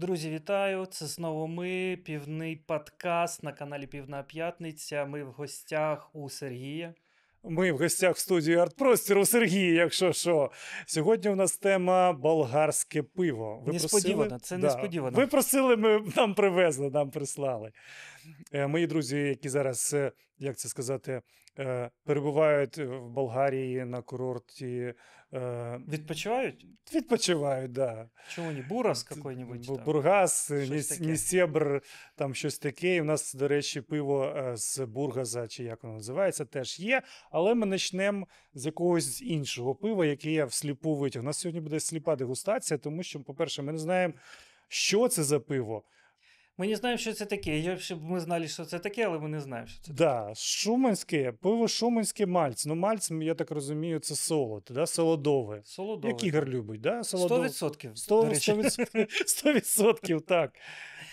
Друзі, вітаю! Це знову ми, півний подкаст на каналі Півна П'ятниця. Ми в гостях у Сергія. Ми в гостях в студії Артпростіру Сергія, якщо що. Сьогодні у нас тема болгарське пиво. Несподівано, просили? це Да. несподівано. Ви просили, ми нам привезли, нам прислали. Е, Мої друзі, які зараз, е, як це сказати, е, перебувають в Болгарії на курорті, Відпочивають? відпочивають, да. Чому не? Бурас какой-нибудь? Бу- Бургас, Нісєбр, там щось таке. І у нас, до речі, пиво з Бургаза, чи як воно називається, теж є. Але ми почнемо з якогось іншого пива, яке я всліпу витяг. У нас сьогодні буде сліпа дегустація, тому що, по-перше, ми не знаємо, що це за пиво. Ми не знаємо, що це таке. Я, щоб ми знали, що це таке, але ми не знаємо, що це таке. Да, шуманське, пиво шуманське мальц. Ну, мальц, я так розумію, це солод, да? солодове. Солодове. Як Ігор любить, да? Сто солодове. відсотків. Сто- до речі. 100%, 100%, так.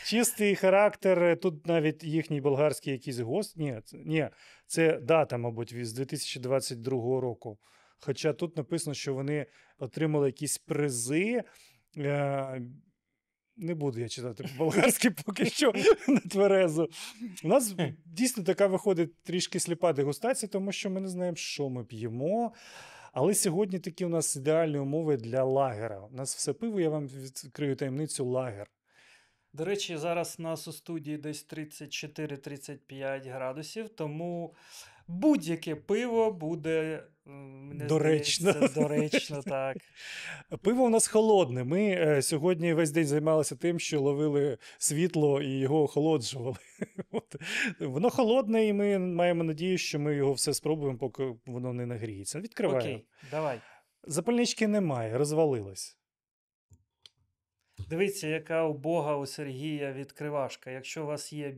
Чистий характер. Тут навіть їхній болгарський якийсь гост. Ні, ні, це дата, мабуть, з 2022 року. Хоча тут написано, що вони отримали якісь призи. Е, не буду я читати болгарський поки що на тверезу. У нас дійсно така виходить трішки сліпа дегустація, тому що ми не знаємо, що ми п'ємо. Але сьогодні такі у нас ідеальні умови для лагера. У нас все пиво, я вам відкрию таємницю лагер. До речі, зараз у нас у студії десь 34-35 градусів, тому будь-яке пиво буде м, мені Доречно. здається, доречно, так. Пиво у нас холодне. Ми е, сьогодні весь день займалися тим, що ловили світло і його охолоджували. От. Воно холодне, і ми маємо надію, що ми його все спробуємо, поки воно не нагріється. Відкриваємо. Окей, давай. Запальнички немає, розвалилось. Дивіться, яка у Бога у Сергія відкривашка. Якщо у вас є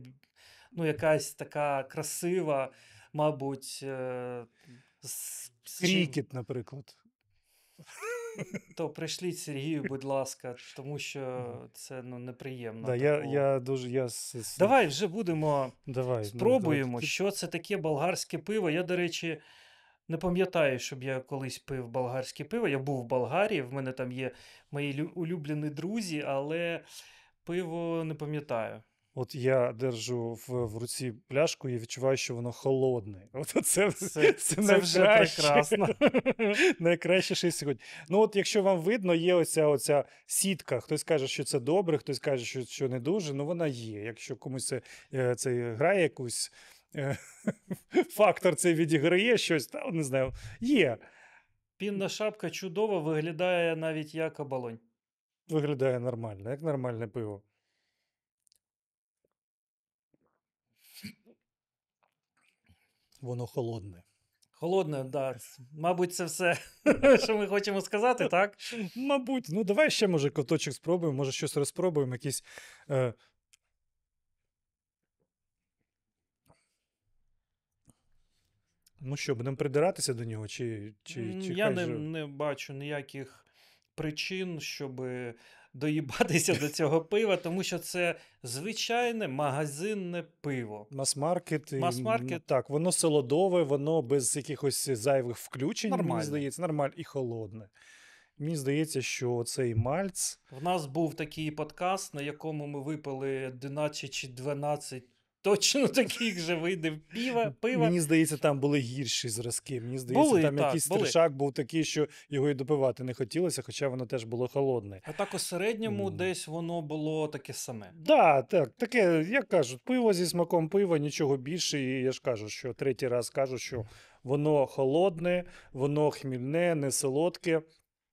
ну, якась така красива, мабуть, е, з- Крікет, наприклад. то пришліть Сергію, будь ласка, тому що це ну, неприємно. Да, я, я дуже. Я... Давай вже будемо Давай, ну, спробуємо, давай. що це таке болгарське пиво. Я, до речі, не пам'ятаю, щоб я колись пив болгарське пиво. Я був в Болгарії, в мене там є мої улюблені друзі, але пиво не пам'ятаю. От я держу в, в руці пляшку і відчуваю, що воно холодне. От це, Це- це вже найкраще. прекрасно. найкраще що сьогодні. Ну, от якщо вам видно, є оця, оця сітка. Хтось каже, що це добре, хтось каже, що, що не дуже. Ну вона є. Якщо комусь це, е, це грає якусь е, фактор, це відіграє щось, та не знаю. Є. Пінна шапка чудово виглядає навіть як оболонь. Виглядає нормально, як нормальне пиво. Воно холодне. Холодне, да. Мабуть, це все, що ми хочемо сказати, так? Мабуть, ну давай ще, може, ковточок спробуємо, може щось розпробуємо, якісь. Е... Ну що, будемо придиратися до нього, чи, чи, чи Я хай не, же- не бачу ніяких причин, щоб доїбатися до цього пива, тому що це звичайне магазинне пиво. Мас-маркет. Мас-маркет. Так, воно солодове, воно без якихось зайвих включень, Нормальне. мені здається, нормально і холодне. Мені здається, що цей мальц. В нас був такий подкаст, на якому ми випили 11 чи 12 точно таких же видів пива. пива. Мені здається, там були гірші зразки. Мені здається, Були, там так, якийсь були. стрішак був такий, що його і допивати не хотілося, хоча воно теж було холодне. А так у середньому М. десь воно було таке саме. Да, так, таке, як кажуть, пиво зі смаком пива, нічого більше. І я ж кажу, що третій раз кажу, що воно холодне, воно хмільне, не солодке.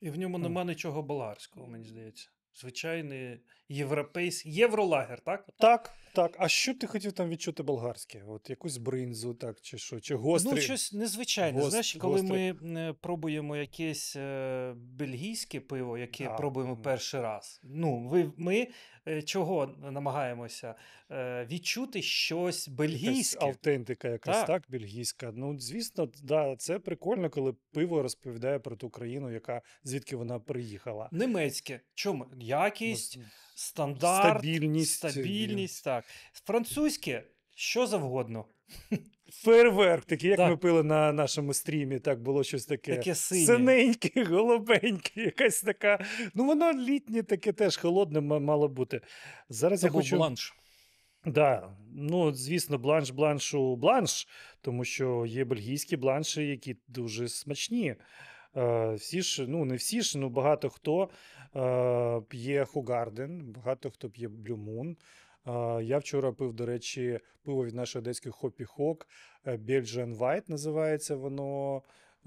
І в ньому нема нічого болгарського, мені здається. Звичайний європейський євролагер, так? Так, так. А що ти хотів там відчути болгарське? От якусь бринзу, так, чи що, чи гострий? Ну, щось незвичайне. Гост- Знаєш, коли гостре. ми е, пробуємо якесь е, бельгійське пиво, яке А, пробуємо перший раз. Ну, ви, ми е, чого намагаємося? Е, відчути щось Якась бельгійське. автентика якась, Так. так. бельгійська. Ну, звісно, да, це прикольно, коли пиво розповідає про ту країну, яка звідки вона приїхала. Немецьке. Чому? Якість, стандарт, стабільність, стабільність, так. Французьке що завгодно. Фейерверк, такий, як Так. ми пили на нашому стрімі, так було щось таке. Таке синє. Синеньке, голубеньке, якась така. Ну, воно літнє, таке теж холодне мало бути. Зараз Це я був хочу. бланш. Да, ну, звісно, бланш бланшу бланш, тому що є бельгійські бланші, які дуже смачні. Е, всі ж, ну не всі ж, ну багато хто е, п'є Хугарден, багато хто п'є. Е, я вчора пив, до речі, пиво від нашої одеської Hoppy Hog, Belgian White називається воно.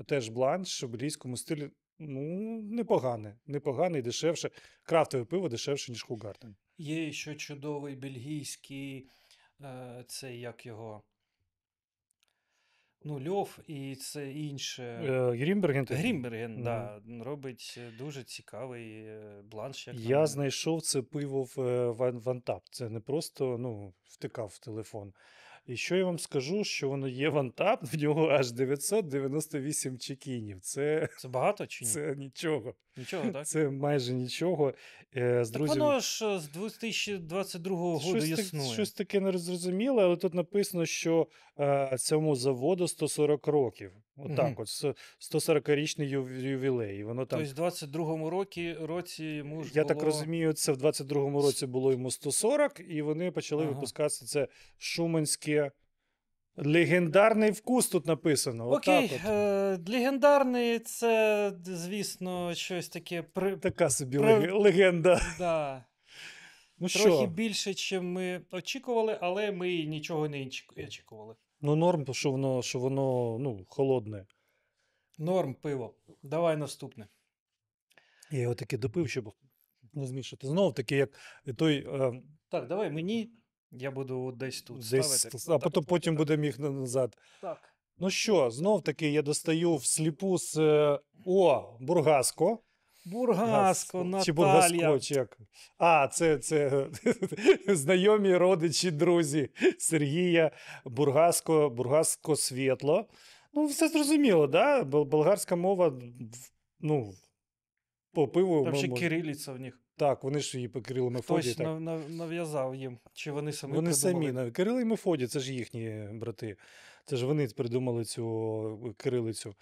Теж бланш в бельгійському стилі. Ну, непогане, непогане і дешевше. Крафтове пиво дешевше, ніж Хугарден. Є ще чудовий бельгійський, е, це як його. Ну, Leffe і це інше. Е, Грімберген. Грімберген, да, робить е, дуже цікавий е, бланш. Як Я знайшов це пиво в Untappd. Це не просто ну, втикав в телефон. І що я вам скажу, що воно є Вантап, в нього аж 998 чекінів. Це, Це багато чи ні? це нічого. Нічого, так? Це майже нічого. Е, З Так друзів... воно ж е, з 2022 року існує. щось таке незрозуміле, але тут написано, що е, цьому заводу 140 років. Отак, от с- 140-річний юв- ювілей. Воно там Тобто в 22-му році, році йому ж Я було... так розумію, це в 22-му році було йому 140, і вони почали Ага. випускатися це шуманське. Легендарний вкус тут написано. Окей, Отак от. е, легендарний це, звісно, щось таке при... Така собі про- леге- легенда. да, Ну трохи що, більше, ніж ми очікували, але ми нічого не очі- очікували. ну норм, що воно, що воно ну, холодне. Норм пиво. Давай наступне. Я його таки допив, щоб не змішати. Знов таки, як той е, Так, давай мені. Я буду десь тут десь, ставити. а потім, потім буде міг назад. Так. Ну що, знов таки я достаю всліпу з е, о, Бургаско. Бургаско, Гас- Чи Наталія. Бургаско, чи як? А, це, це знайомі родичі, друзі Сергія Бургаско, Бургаско Світло. Ну, все зрозуміло, да? Бол- Болгарська мова, ну, по пиву. Там ще кирилиця в них. Так, вони ж її по Кирилу Мефодії. Хтось Так. нав- нав- нав'язав їм. Чи вони самі Вони придумали? самі. Кирил і Мефодій, це ж їхні брати. Це ж вони придумали цю кирилицю.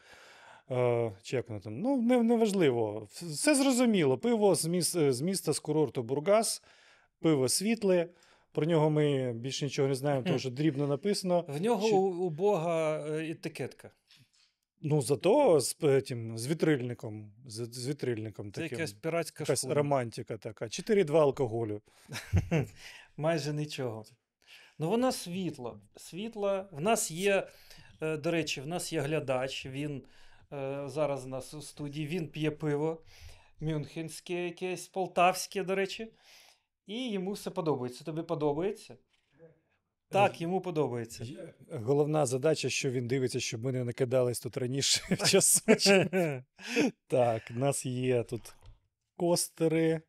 Е, чи як вона там? Ну, не, неважливо. Все зрозуміло. Пиво з, міс, з міста з курорту Бургас, пиво світле. Про нього ми більше нічого не знаємо, тому що дрібно написано. В нього Чи- у, у Бога е, етикетка. Ну, зато з, е, тим, з вітрильником. З, з вітрильником Це таким. якась піратська Якась школа. романтика така. 4-2 алкоголю. Майже нічого. Ну, вона світла. Світла. В нас є, е, до речі, в нас є глядач. Він е, зараз у нас у студії, він п'є пиво. Мюнхенське якесь, полтавське, до речі. І йому все подобається. Тобі подобається? Так, йому подобається. Головна задача, що він дивиться, щоб ми не накидались тут раніше в часу. Так, в нас є тут костери.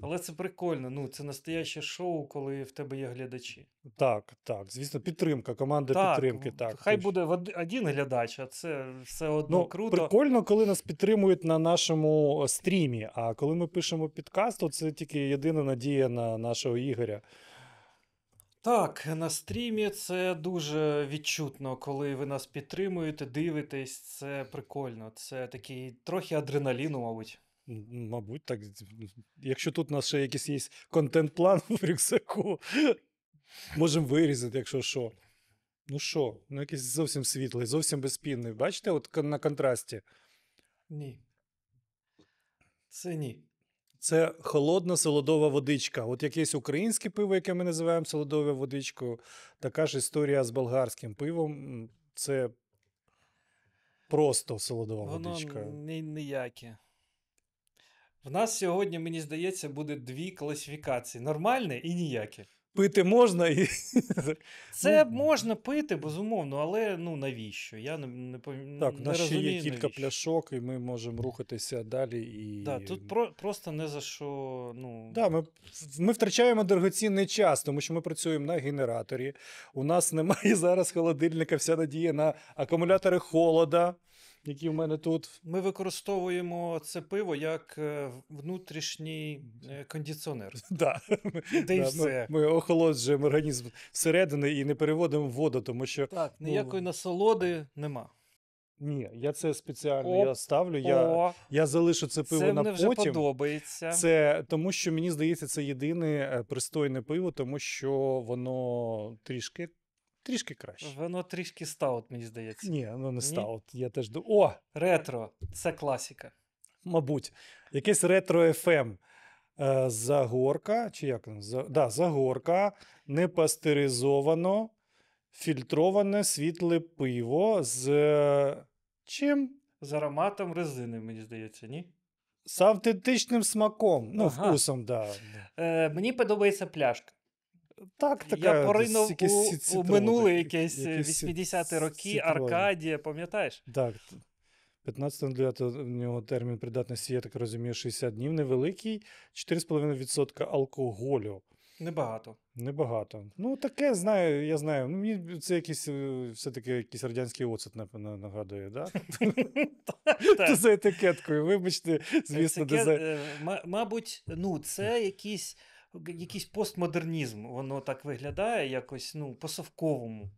Але це прикольно. Ну, це настояще шоу, коли в тебе є глядачі. Так, так. Звісно, підтримка, команда Так, підтримки. Так, хай буде один глядач, а це все одно Ну, круто. прикольно, коли нас підтримують на нашому стрімі. А коли ми пишемо підкаст, то це тільки єдина надія на нашого Ігоря. Так, на стрімі це дуже відчутно, коли ви нас підтримуєте, дивитесь. Це прикольно. Це такий трохи адреналіну, мабуть. Мабуть, так. Якщо тут у нас ще якийсь є контент-план в рюкзаку, можемо вирізати, якщо що. Ну що, ну якийсь зовсім світлий, зовсім безпінний. Бачите, от на контрасті. Ні. Це ні. Це холодна солодова водичка. От якесь українське пиво, яке ми називаємо солодовою водичкою, така ж історія з болгарським пивом. Це просто солодова Воно водичка. ні- ніяке. В нас сьогодні, мені здається, буде дві класифікації: нормальне і ніяке. Пити можна і. Це Ну, можна пити, безумовно, але ну навіщо? Я не, не, пом- Так, у нас ще є кілька навіщо. пляшок, і ми можемо рухатися далі. І... Да, тут про, просто не за що. Ну, Да, ми, ми втрачаємо дорогоцінний час, тому що ми працюємо на генераторі. У нас немає зараз холодильника, вся надія на акумулятори холода. Які в мене тут. Ми використовуємо це пиво як е, внутрішній е, кондиціонер. Да. Де й Да, ми, все. ми охолоджуємо організм всередини і не переводимо в воду, тому що Так, ну, ніякої насолоди нема. ні, я це спеціально Оп, я ставлю. Я, О, я залишу це пиво це на мені вже подобається. Це тому, що мені здається, це єдине е, пристойне пиво, тому що воно трішки, трішки краще. Воно трішки стаут, мені здається. Ні, воно не Ні? Я теж ду- О, Ретро це класіка. мабуть, якесь ретро FM. Е, Загорка, чи як? За, да, загорка, не пастеризовано, фільтроване світле пиво з е, чим? З ароматом резини, мені здається, ні? З автентичним смаком. Ну, Ага. вкусом, да. Е, мені подобається пляшка. Так, така, Я поринув у, ці- у минуле якесь е, якесь 80-ті роки, цитрово. Аркадія, пам'ятаєш? Так, 15 в нього термін придатності, я так розумію, 60 днів. Невеликий, 4,5% алкоголю. Небагато. Небагато. Ну, таке знаю, я знаю. Ну, Мені це якийсь е, все-таки якийсь радянський оцет нагадує, да? Так. За етикеткою, вибачте, звісно, дизайн. е, Мабуть, ну, це якийсь, якийсь постмодернізм. Воно так виглядає якось ну, по-совковому.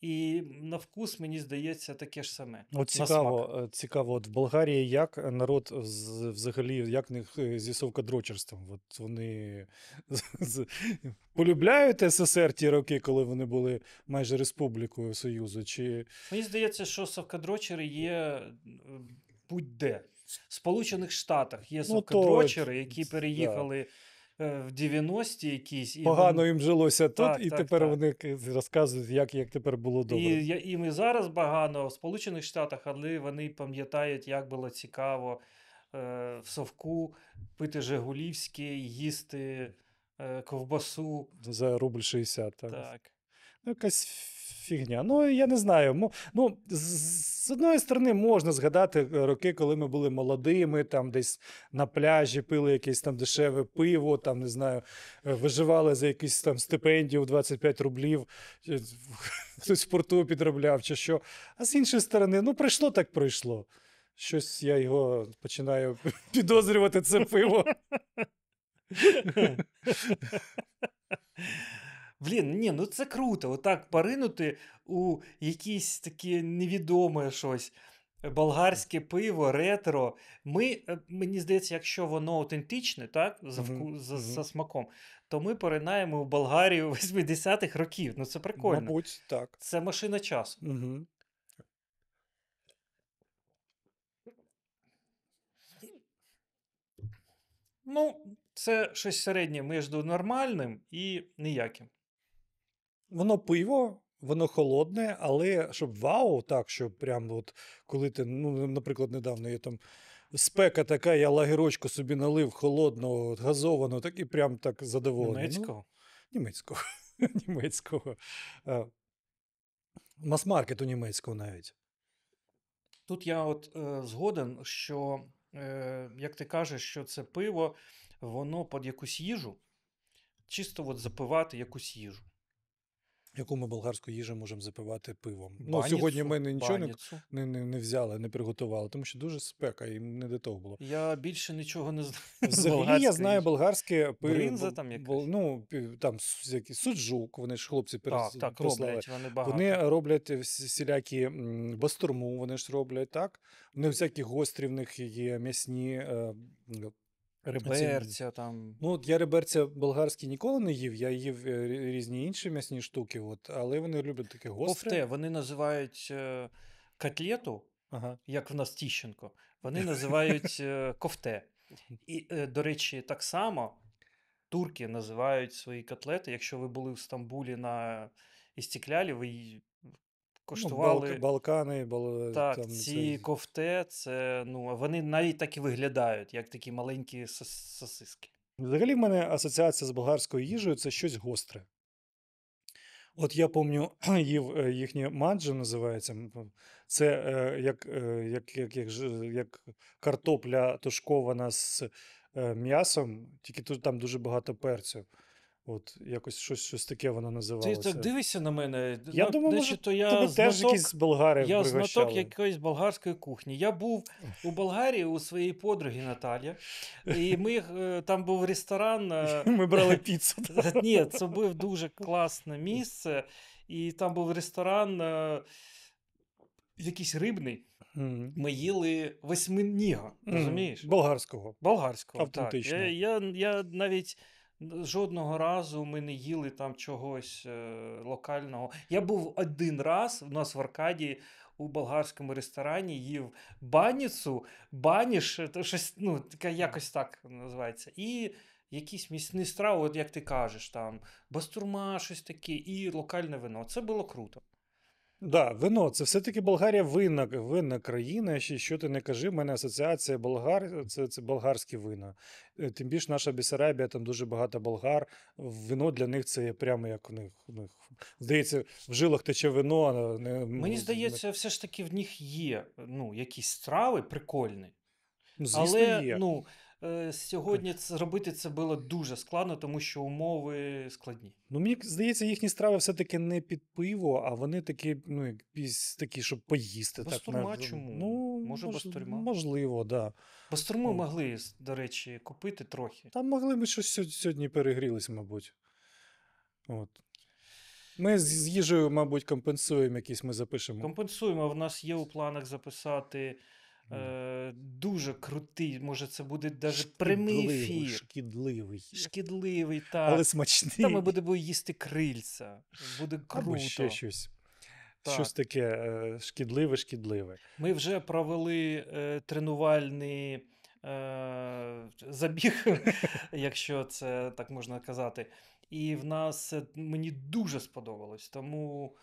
І на вкус, мені здається, таке ж саме. От цікаво, е, цікаво, от в Болгарії як народ взагалі, як в них е, зі совкадрочерством? От вони полюбляють СССР ті роки, коли вони були майже республікою Союзу? Чи Мені здається, що совкадрочери є будь-де. В Сполучених Штатах є Ну, совкадрочери, які переїхали в 90-ті якісь. І погано вони- їм жилося тут, Так, і так, тепер так. вони розказують, як, як тепер було добре. І, і зараз багано в Сполучених Штатах, але вони пам'ятають, як було цікаво е, в совку пити Жигулівське, їсти е, ковбасу. За рубль 60. Так. Так. Ну, якась фігня. Ну, я не знаю. Ну, з з одної сторони, можна згадати е, роки, коли ми були молодими, там десь на пляжі пили якесь там дешеве пиво, там, не знаю, е, виживали за якісь там стипендію в 25 рублів, хтось в порту підробляв чи що. А з іншої сторони, ну, прийшло так прийшло. Щось я його починаю підозрювати це пиво. Блін, ні, ну це круто. Отак поринути у якісь таке невідоме щось. Болгарське пиво, ретро. Ми, е, мені здається, якщо воно автентичне, так, за, вку, за, за смаком, то ми поринаємо в Болгарію 80-х років. Ну це прикольно. Мабуть, так. Це машина часу. Угу. Ну, це щось середнє між нормальним і ніяким. Воно пиво, воно холодне, але щоб вау, так, щоб прям от коли ти, ну, наприклад, недавно я там спека така, я лагерочку собі налив холодного, газованого, так і прям так задоволений. Німецького. Ну, німецького. німецького. Е, Мас-маркету німецького навіть. Тут я от е, згоден, що, е, як ти кажеш, що це пиво, воно під якусь їжу, чисто от запивати якусь їжу. Яку ми болгарську їжу можемо запивати пивом. ну, сьогодні ми нічого не, баніцу. не, не, не взяли, не приготували, тому що дуже спека, і не до того було. Я більше нічого не знаю. Взагалі, я знаю болгарське пиво. Там якась? Ну, там суджук, вони ж хлопці Так, перес- так, прислали. роблять вони багато. Вони роблять всілякі бастурму, вони ж роблять, так? Вони всякі гострі в них є м'ясні. М, Реберця там. Ну, от я реберця болгарські ніколи не їв, я їв е, різні інші м'ясні штуки, от, але вони люблять таке гостре. Кофте, вони називають е, котлету, Ага. як в нас Тіщенко, вони називають е, кофте. І, до речі, так само турки називають свої котлети. Якщо ви були в Стамбулі на Істіклялі, ви й Ну, Балкани, бал... Так, там, ці це- кофте, це ну, вони навіть так і виглядають, як такі маленькі сос- сосиски. Взагалі, в мене асоціація з болгарською їжею це щось гостре. От я пам'ятаю, їв е, їхнє маджо називається. Це е, як, е, як, як, як, як картопля тушкована з е, м'ясом, тільки тут там дуже багато перцю. От якось щось, щось таке воно Ти так дивишся на мене. Я на- думаю, може, то я Тебе теж якісь болгари я знаток якоїсь болгарської кухні. Я був у Болгарії у своєї подруги Наталі, і ми е, там був ресторан. е, Ми брали піцу. Ні, це був дуже класне місце, і там був ресторан е, якийсь рибний. Ми їли восьминіга, розумієш? Болгарського. Болгарського. Автентично. Так. Я, я, я навіть жодного разу ми не їли там чогось е, локального. Я був один раз у нас в Аркадії у болгарському ресторані їв баніцу, баніш, то щось, ну, якось так називається. І якісь місні страви, от як ти кажеш, там бастурма, щось таке, і локальне вино. Це було круто. Да, вино це все-таки Болгарія винна, винна країна. Ще що ти не кажи, в мене асоціація болгар, це, це болгарські вина. Е, Тим більше наша Бесарабія, там дуже багато болгар. Вино для них це прямо як у них. У них здається, в жилах тече вино. а не, Мені здається, все ж таки в них є ну, якісь страви прикольні. ну, звісно, Але є. ну, сьогодні зробити це було дуже складно, тому що умови складні. Ну, мені здається, їхні страви все-таки не під пиво, а вони такі, ну, якісь такі, щоб поїсти. Бастурма так, чому? Ну, Може, мож- бастурма? Можливо, так. Да. Бастурму Ну. могли, до речі, купити трохи. Там могли ми щось сьогодні перегрілись, мабуть. От. Ми з з їжею, мабуть, компенсуємо якісь, ми запишемо. Компенсуємо. В нас є у планах записати е, дуже крутий, може, це буде навіть прямий ефір. Шкідливий. Шкідливий, так. Але смачний. Та ми будемо їсти крильця. Буде Або ще щось. Так. Щось таке е, шкідливе, шкідливе. Ми вже провели е, тренувальний е, забіг, якщо це так можна казати. І в нас е, мені дуже сподобалось. Тому,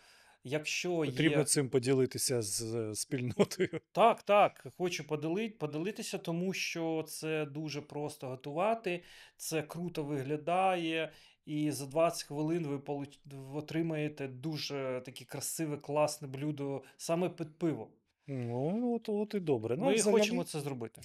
якщо Потрібно є. цим поділитися з е, спільнотою. Так, так, хочу поділити, поділитися, тому що це дуже просто готувати, це круто виглядає, і за 20 хвилин ви получ- отримаєте дуже таке красиве, класне блюдо саме під пиво. Ну, от, от і добре. Ну, Ми взагалі- хочемо це зробити.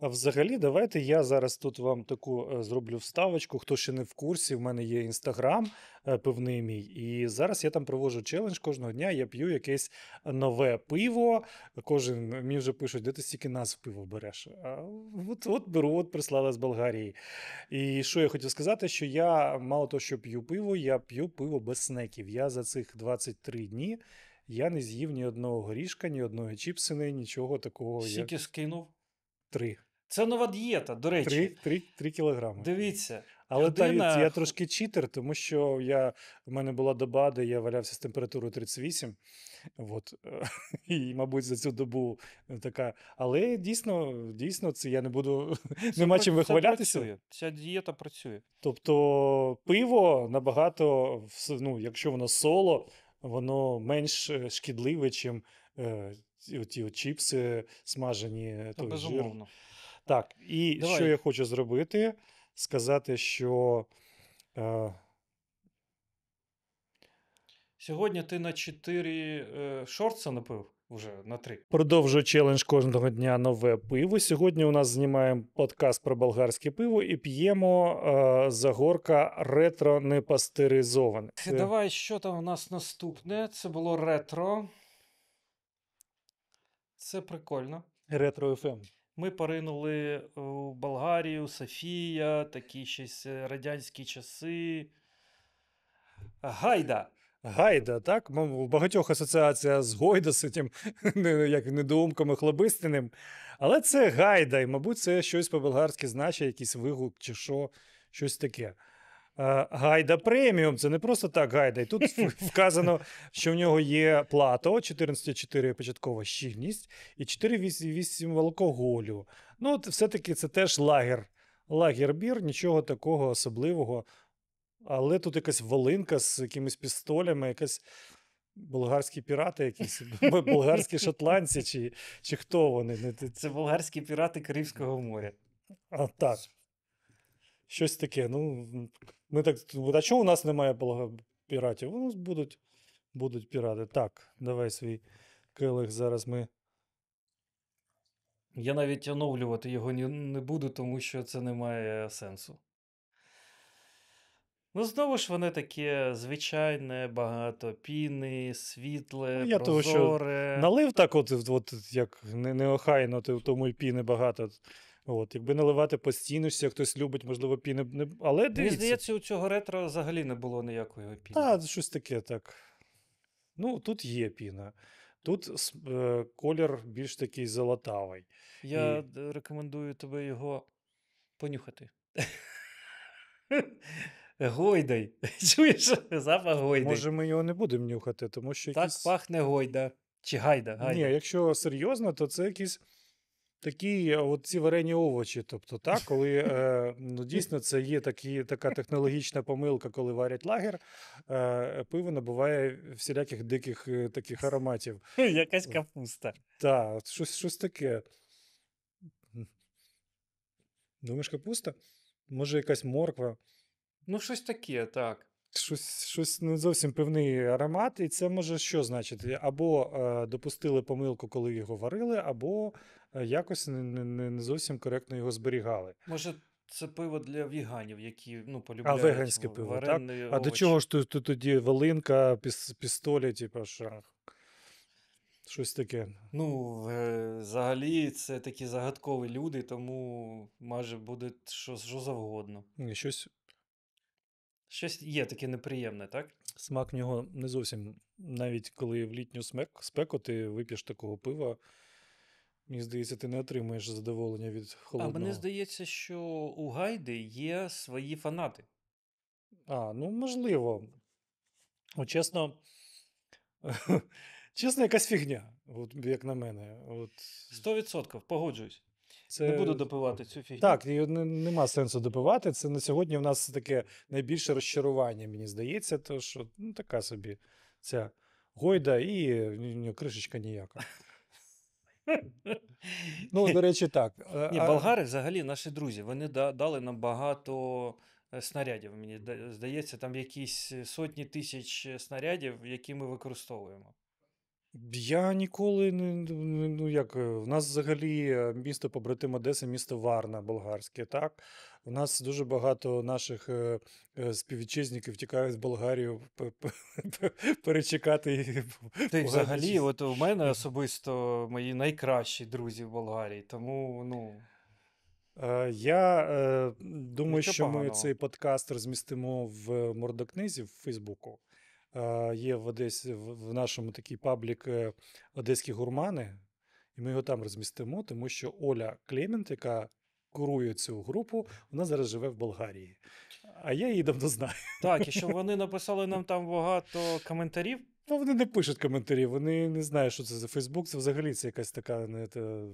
А взагалі, давайте я зараз тут вам таку е, зроблю вставочку. Хто ще не в курсі, в мене є інстаграм е, пивний мій, і зараз я там проводжу челендж кожного дня. Я п'ю якесь нове пиво. Кожен мені вже пишуть, де ти стільки назв пиво береш. А от, от беру, от прислали з Болгарії. І що я хотів сказати, що я мало того, що п'ю пиво, я п'ю пиво без снеків. Я за цих 23 дні я не з'їв ні одного горішка, ні одної чіпсини, нічого такого. Скільки скинув? Три. Це нова дієта, до речі. Три, три, три кілограми. Дивіться, Але та, я трошки читер, тому що я, в мене була доба, де я валявся з температурою 38. От. І, мабуть, за цю добу така. Але дійсно, дійсно, це я не буду. це Нема чим вихвалятися. працює. Ця дієта працює. Тобто, пиво набагато, ну, якщо воно соло, воно менш е, шкідливе, чим е, ці- чіпси смажені. е, Та той жир. Так, і що я хочу зробити? Сказати, що е, Сьогодні ти на 4 е, шорца напив вже на 3. продовжую челендж кожного дня нове пиво. Сьогодні у нас знімаємо подкаст про болгарське пиво і п'ємо е, загорка ретро непастеризоване. Це Давай, що там у нас наступне? Це було ретро. Це прикольно. ретро ФМ. Ми поринули у Болгарію, Софія, такі щось е, радянські часи. Гайда. Гайда, так? У багатьох асоціація з Гойда, з цим як недоумком Охлобистіним. Але це гайда, і, мабуть, це щось по-болгарськи значить, якийсь вигук чи що, щось таке. Е, Гайда преміум це не просто так гайда. І тут вказано, що в нього є плато 14,4 початкова щільність і 4,8 алкоголю. Ну, от все-таки це теж лагер. Лагер-бір, нічого такого особливого. Але тут якась волинка з якимись пістолями, якась болгарські пірати, якісь болгарські шотландці, чи, чи хто вони? Це болгарські пірати Карибського моря. А так. Щось таке. Ну, ми так. А чого у нас немає піратів? У нас будуть, будуть пірати. Так, давай свій келих зараз ми. Я навіть оновлювати його не буду, тому що це не має сенсу. Ну, знову ж воно таке звичайне, багато піни, світле, Ну, я того, що. Налив так, от, от як неохайно, то тому і піни багато. От, якби наливати постійно, що хтось любить, можливо, піни. Не... Але Мені здається, у цього ретро взагалі не було ніякої піни. Та, щось таке, так. Ну, тут є піна. Тут е, колір більш такий золотавий. Я І- рекомендую тебе його понюхати. Гойдай. Чуєш? Запах гойдай. Може, ми його не будемо нюхати, тому що Так якісь... пахне гойда. Чи гайда, Ні, якщо серйозно, то це якісь такі от ці варені овочі. Тобто, так, коли е, ну, дійсно це є такі, така технологічна помилка, коли варять лагер, е, пиво набуває всіляких диких е, таких ароматів. Якась капуста. Так, щось, щось таке. Думаєш, капуста? Може, якась морква? Ну, щось таке, так. Щось, щось не зовсім певний аромат, і це може що значити? Або е, допустили помилку, коли його варили, або е, якось не, не, не зовсім коректно його зберігали. Може, це пиво для віганів, які ну, полюбляють веганське пиво, так? А до чого ж тут, тоді волинка, піс, пістолі, типу, що? Щось таке. Ну, е, взагалі, це такі загадкові люди, тому може буде що, що завгодно. Щось Щось є таке неприємне, так? смак в нього не зовсім. Навіть коли в літню смек, спеку ти вип'єш такого пива, мені здається, ти не отримуєш задоволення від холодного. А мені здається, що у Гайди є свої фанати. А, ну можливо. От, чесно, чесно, якась фігня, от, як на мене. От, 100% погоджуюсь. Це... Не буду допивати цю фігню. Так, і не, нема сенсу допивати. Це на сьогодні в нас таке найбільше розчарування, мені здається, то що ну, така собі ця гойда і ні, кришечка ніяка. Ну, до речі, так. Ні, болгари взагалі наші друзі. Вони да- дали нам багато е, снарядів. Мені здається, там якісь сотні тисяч е, снарядів, які ми використовуємо. Я ніколи не не- ну як е, в нас взагалі е, місто побратим Одеси, місто Варна болгарське. Так у нас дуже багато наших е, е, співвітчизників тікають в Болгарію п- п- п- перечекати. і й взагалі, щось. от у мене особисто мої найкращі друзі в Болгарії. Тому ну Е, Я е, думаю, Нічого що ми поганого. цей подкаст розмістимо в Мордокнизі в Фейсбуку. Е, Є в Одесі в нашому такий паблік е, Одеські гурмани, і ми його там розмістимо, тому що Оля Клемент, яка курує цю групу, вона зараз живе в Болгарії. А я її давно знаю. так, і що вони написали нам там багато коментарів. Ну, вони не пишуть коментарі, вони не знають, що це за Фейсбук. Це взагалі це якась така, не, те,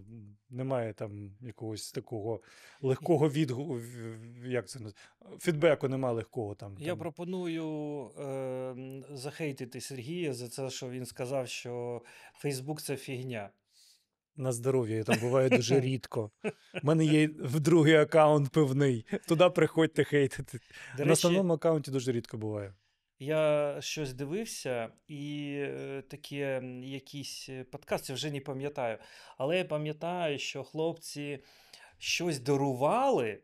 немає там якогось такого легкого відгу, як це фідбеку немає легкого там. Я там. пропоную е, захейтити Сергія за це, що він сказав, що Фейсбук це фігня. На здоров'я, там буває дуже рідко. У мене є другий аккаунт пивний. Туди приходьте хейтити. До На речі, основному аккаунті дуже рідко буває. Я щось дивився, і е, такі м, якісь е, подкасти вже не пам'ятаю. Але я пам'ятаю, що хлопці щось дарували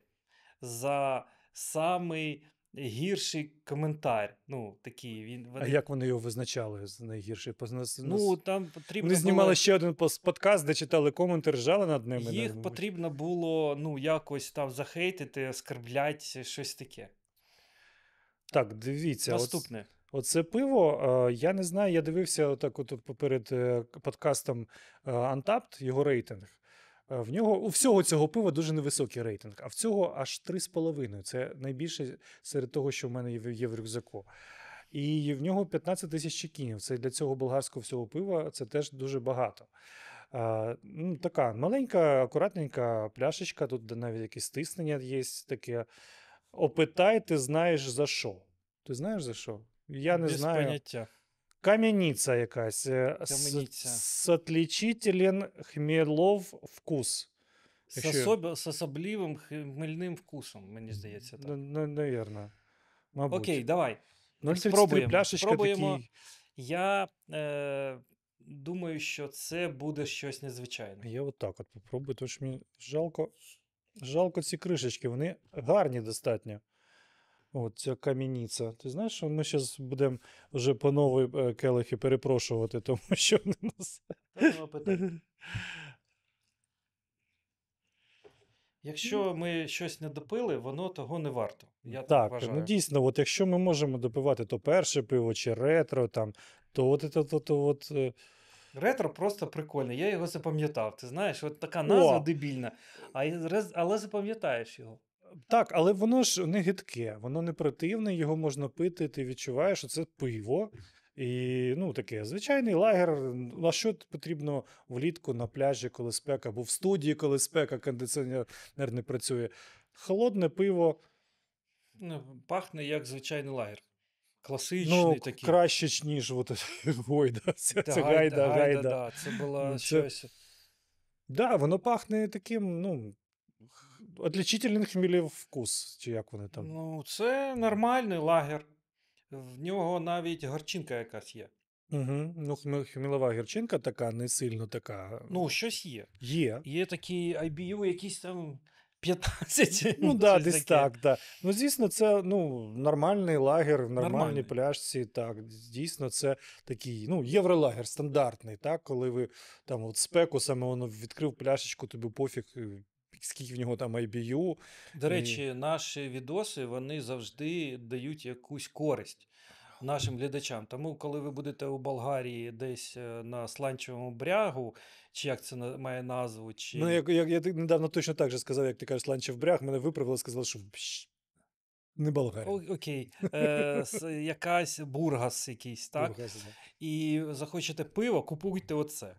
за самий гірший коментар. Ну, такий він. А як вони його визначали з найгірший? Нас- ну, там потрібно Вони знімали було, ще один подкаст, де читали коменти, ржали над ними. їх Ну, потрібно було ну, якось там захейтити, оскорблять, щось таке. Так, дивіться. Наступне. Оце пиво, е, я не знаю, я дивився отак от поперед е, подкастом е, Untapped, його рейтинг. В нього у всього цього пива дуже невисокий рейтинг, а в цього аж 3,5. Це найбільше серед того, що в мене є в- рюкзаку. І в нього 15 тисяч чекінів. Це для цього болгарського всього пива це теж дуже багато. А, ну, така маленька, акуратненька пляшечка, тут навіть якесь стиснення є таке. Опитай, ти знаєш за що. Ти знаєш за що? Я не Без знаю. поняття. Кам'яниця якась. е, с- Кам'яниця. С отличителен вкус. З, Якщо- особ... з особливим хмельним вкусом, мені здається. Так. Н- н- Навірно. Мабуть. Окей, давай. 0,33 спробуємо, пляшечка спробуємо. такий. Я е, думаю, що це буде щось незвичайне. Я отак от попробую, тому що мені жалко, жалко ці кришечки, вони гарні достатньо. От ця кам'яниця. Ти знаєш, що ми зараз будемо вже по новій е, келихи перепрошувати, тому що вони нас. Якщо ми щось не допили, воно того не варто. Я так, Так, вважаю. ну дійсно, от якщо ми можемо допивати то перше пиво чи ретро, там, то от, це, то, то, от, е, Ретро просто прикольне, я його запам'ятав. Ти знаєш, от така назва О! дебільна, а але запам'ятаєш його. Так, але воно ж не гидке, воно не противне, його можна пити, ти відчуваєш, що це пиво. І ну, таке звичайний лагер. На що потрібно влітку на пляжі, коли спека, або в студії, коли спека, кондиціонер не працює. Холодне пиво, Ну, пахне як звичайний лагер. Класичний ну, такий. краще, ніж от, гойда. Це, це гайда, гайда. да, це було Ну, це- щось. Да, воно пахне таким, ну, отличительний хмілів вкус, чи як вони там. Ну, це нормальний лагер. В нього навіть горчинка якась є. Угу. Ну, хмілова гірчинка така, не сильно така. Ну, щось є. Є. Є такі IBU, якісь там 15. Ну, да, десь таке. так, да. Ну, звісно, це ну, нормальний лагер в нормальній Нормальний. пляшці. Так, дійсно, це такий, ну, євролагер стандартний, так, коли ви там от спеку саме воно відкрив пляшечку, тобі пофіг, е, скільки в нього там IBU. До речі, наші відоси вони завжди дають якусь користь нашим глядачам. Тому, коли ви будете у Болгарії десь е, на сланчевому брягу, чи як це на- має назву, чи Ну, як, як, я недавно точно так же сказав, як ти кажеш, сланчев бряг, мене виправили, сказали, що не Болгарія. Окей, е, с- якась бургас якийсь, так? Бургас, да. І захочете пиво, купуйте оце.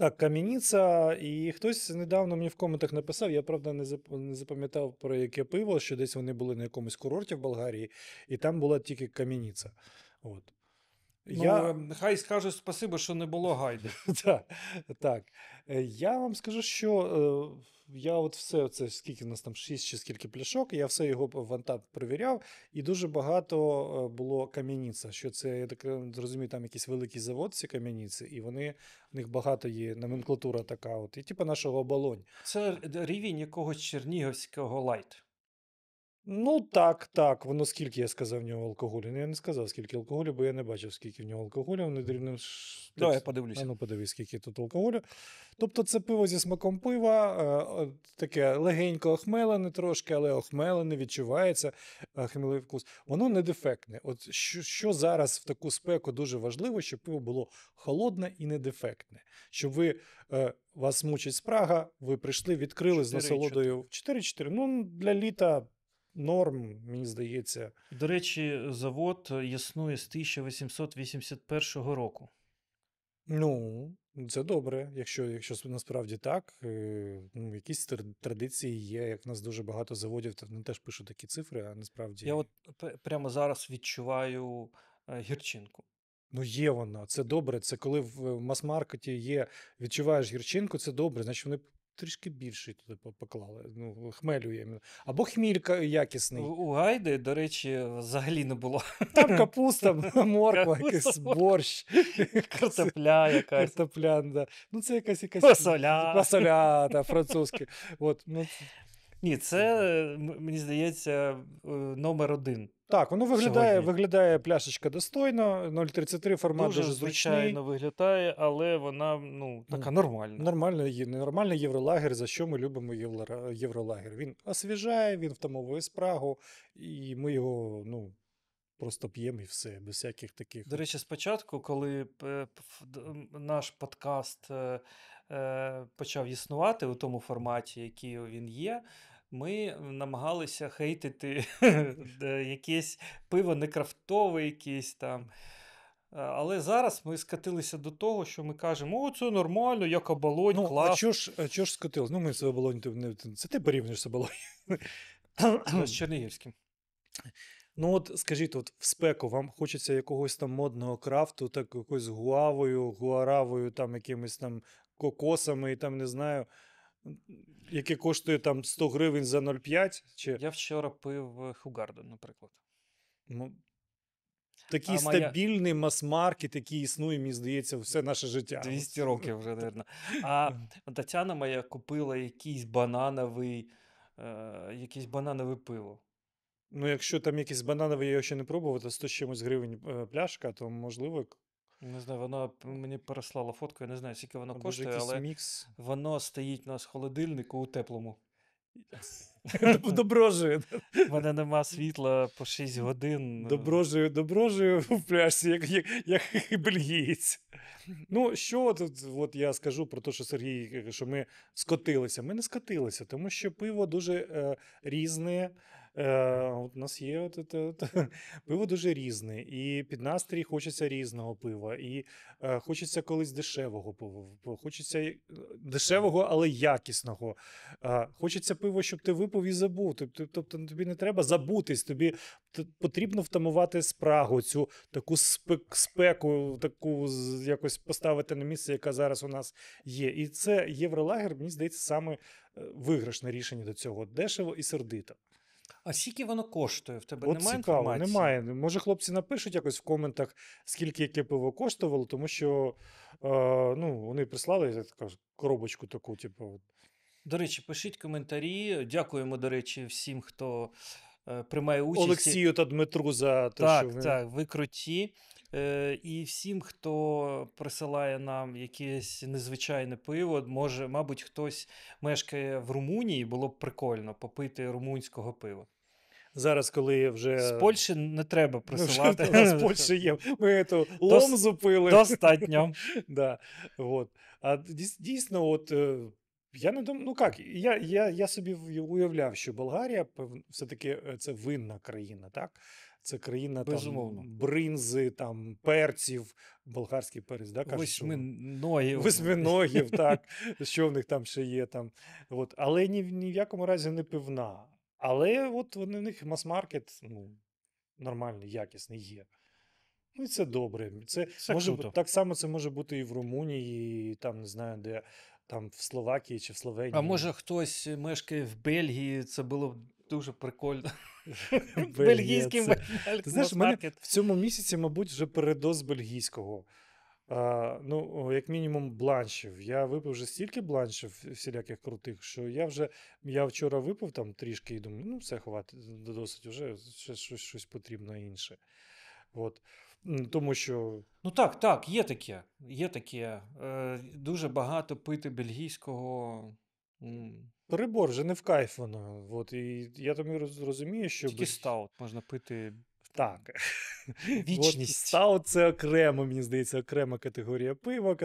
Так, кам'яніця, і хтось недавно мені в коментах написав, я правда не запам'ятав про яке пиво, що десь вони були на якомусь курорті в Болгарії, і там була тільки кам'яніця. От. Ну, Я, е, хай скаже спасибо, що не було гайди. так, так. Е, Я вам скажу, що е, я от все, це скільки в нас там, 6 чи скільки пляшок, я все його в Untappd перевіряв, і дуже багато е, було кам'яниця. Що це, я так е, зрозумію, там якийсь великий завод, ці кам'яниці, і вони, в них багато є номенклатура така, от, і типу нашого оболонь. Це рівень якогось чернігівського light. Ну так, так. Воно скільки я сказав в нього алкоголю. Ну, я не сказав, скільки алкоголю, бо я не бачив, скільки в нього алкоголю. Вони дрібним ш- Давай я подивлюся. А ну подивись, скільки тут алкоголю. Тобто це пиво зі смаком пива, е, таке легенько охмелене трошки, але охмелене, відчувається е, вкус. Воно не дефектне. От що, що зараз в таку спеку дуже важливо, щоб пиво було холодне і не дефектне. Щоб ви е, вас мучить спрага, ви прийшли, відкрили з насолодою 4-4. Ну, для літа норм, мені здається. До речі, завод е, існує з 1881 року. Ну, це добре, якщо, якщо насправді так. е, Ну, якісь традиції є, як в нас дуже багато заводів, то вони теж пишуть такі цифри, а насправді. Я от прямо зараз відчуваю е, гірчинку. Ну, є вона, це добре. Це коли в в мас-маркеті є, відчуваєш гірчинку, це добре, значить вони трішки більший туди поклали. Ну, хмелю є. Або хмілька якісний. у Гайди, до речі, взагалі не було Там капуста, морква, якийсь борщ. картопля якась, Картопля, да. Ну, це якась якась фасоля. фасоля, та, французьке. От, ну, Ні, це, е, мені здається, е, номер один. Так, воно виглядає, Сьогодні. виглядає пляшечка достойно, 0,33 формат Дуже, дуже, зручний. звичайно виглядає, але вона ну, така нормальна. Нормально, нормальний євролагер, за що ми любимо євро- євролагер. Він освіжає, він втамовує спрагу, і ми його ну, просто п'ємо і все, без всяких таких. До речі, спочатку, коли наш подкаст е, почав існувати у тому форматі, який він є, ми намагалися хейтити якесь пиво не крафтове, якесь там. Але зараз ми скатилися до того, що ми кажемо: о, це нормально, як оболонь, ну, а чого ж, а чого ж скотилось? Ну, ми з оболонь, не, це ти порівнюєш з оболонь. з Чернігівським. Ну, от скажіть, от в спеку вам хочеться якогось там модного крафту, так якоюсь гуавою, гуаравою, там якимись там кокосами і там не знаю, яке коштує там 100 гривень за 0,5 чи Я вчора пив е, Хугарден, наприклад. ну, такий А моя- стабільний мас-маркет, який існує, мені здається, все наше життя. 200 років вже, мабуть. А Тетяна моя купила якийсь банановий, е, якийсь бананове пиво. Ну, якщо там якісь бананові, я його ще не пробував, то 100 чимось гривень е, пляшка, то можливо. Не знаю, вона мені переслала фотку, я не знаю, скільки воно коштує, але мікс. воно стоїть у нас в холодильнику у теплому. Доброжує. У мене нема світла по 6 годин. Доброжує, доброжує в пляшці, як, як, як бельгієць. Ну, що тут, от я скажу про те, що Сергій, каже, що ми скотилися. Ми не скотилися, тому що пиво дуже е, різне. От у нас є от, от, от, пиво дуже різне, і під настрій хочеться різного пива, і е, хочеться колись дешевого пива, хочеться е, дешевого, але якісного. Е, хочеться пиво, щоб ти випив і забув. Тобто, тобто тобі не треба забутись, тобі потрібно втамувати спрагу, цю таку спек, спеку, таку якось поставити на місце, яка зараз у нас є. І це євролагер, мені здається, саме е, виграшне рішення до цього. Дешево і сердито. А скільки воно коштує? В тебе От немає цікаво, інформації? немає. Може, хлопці напишуть якось в коментах, скільки яке пиво коштувало, тому що е, ну, вони прислали я коробочку таку, типу. До речі, пишіть коментарі. Дякуємо, до речі, всім, хто е, приймає участь. Олексію та Дмитру за те, Так, що ви... так, ви круті. Е, і всім, хто присилає нам якесь незвичайне пиво, може, мабуть, хтось мешкає в Румунії, було б прикольно попити румунського пива. Зараз, коли вже З Польщі не треба присилати. у нас Польща є. Ми ту ломзу пили. Достатньо. да, вот. А дійсно, от е, я не думаю, ну як, я, я, я собі уявляв, що Болгарія все-таки е, це винна країна, так? Це країна Безумовно. там бринзи, там перців, болгарський перець, да, кажуть, Восьминогів. Восьминогів, так, що в них там ще є. Там. От. Але ні, ні в якому разі не пивна. Але от вони в них мас-маркет ну, нормальний, якісний є. Ну і це добре. Це, Це може, круто. так само це може бути і в Румунії, і там не знаю, де там в Словакії чи в Словенії. А може хтось мешкає в Бельгії, це було б дуже прикольно. Ти знаєш, мене в цьому місяці, мабуть, вже передоз бельгійського. А, ну, як мінімум, бланшів. Я випив вже стільки бланшів всіляких крутих, що я вже я вчора випив там трішки і думаю, ну, все хватить досить, вже ще щось, щось потрібно інше. От. Тому що Ну так, так, є таке. Є таке. Е, дуже багато пити бельгійського. перебор вже не в кайф воно. От, і я тобі розумію, що Тільки бель- стаут можна пити. Так. Вічність. От стаут це окремо, мені здається, окрема категорія пива,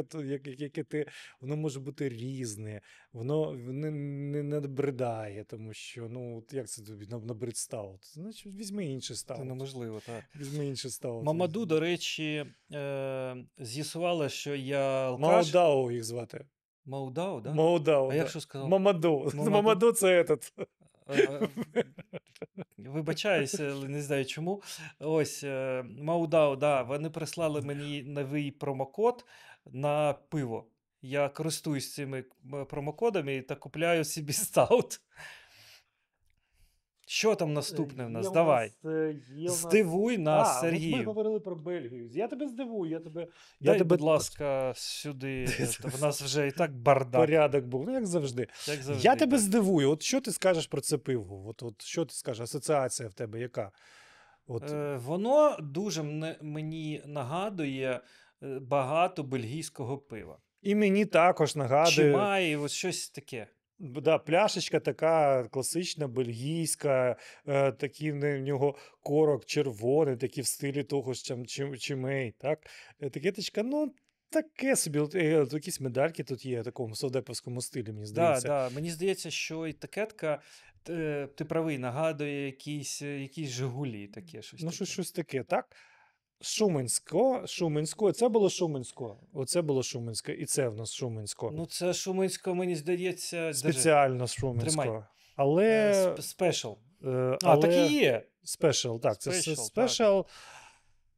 яке ти, воно може бути різне, воно не, не набридає, тому що, ну, от як це тобі наб- набрид стаут? Значить, візьми інший Це неможливо, так. Візьми інший стаут. Мамаду, до речі, е, з'ясувала, що я алкаш. Маудау їх звати. Маудау, да? Маудау. А да. як що сказав? Мамаду. Мамаду? Мамаду це этот. Е, Вибачаюся, але не знаю чому. Ось е, Маудау, да, вони прислали мені новий промокод на пиво. Я користуюсь цими промокодами та купляю собі стаут. Що там наступне в нас? Є Давай. е, є Здивуй нас, а, от Ми говорили про Бельгію. Я тебе здивую, я тебе. Дай, тебе будь ласка, сюди. В нас вже і так бардак, порядок був, ну як завжди. як завжди. Я тебе так. здивую. От що ти скажеш про це пиво? От, от що ти скажеш? Асоціація в тебе яка? От, Е, Воно дуже мне- мені нагадує е, багато бельгійського пива. І мені також нагадує. Чи має ось щось таке? Да, пляшечка така класична, бельгійська, е, такий в нього корок червоний, такий в стилі того ж чим, чим, чимей. Так? Етикеточка, ну, таке собі. Е, якісь медальки тут є в такому совдеповському стилі, мені здається. да. Мені здається, що етикетка, е, ти правий, нагадує якісь, е, якісь Жигулі, таке щось. Ну, таке. щось таке, так? Шуменсько, Шуменсько, це було Шуменсько. Оце було Шуменське, і це в нас Шуменсько. Ну, це Шуминсько, мені здається, Спеціально Шуменсько. Тримай. Але, е, сп- спешл. е, А, але... так і є. Спешл, так, це спешл.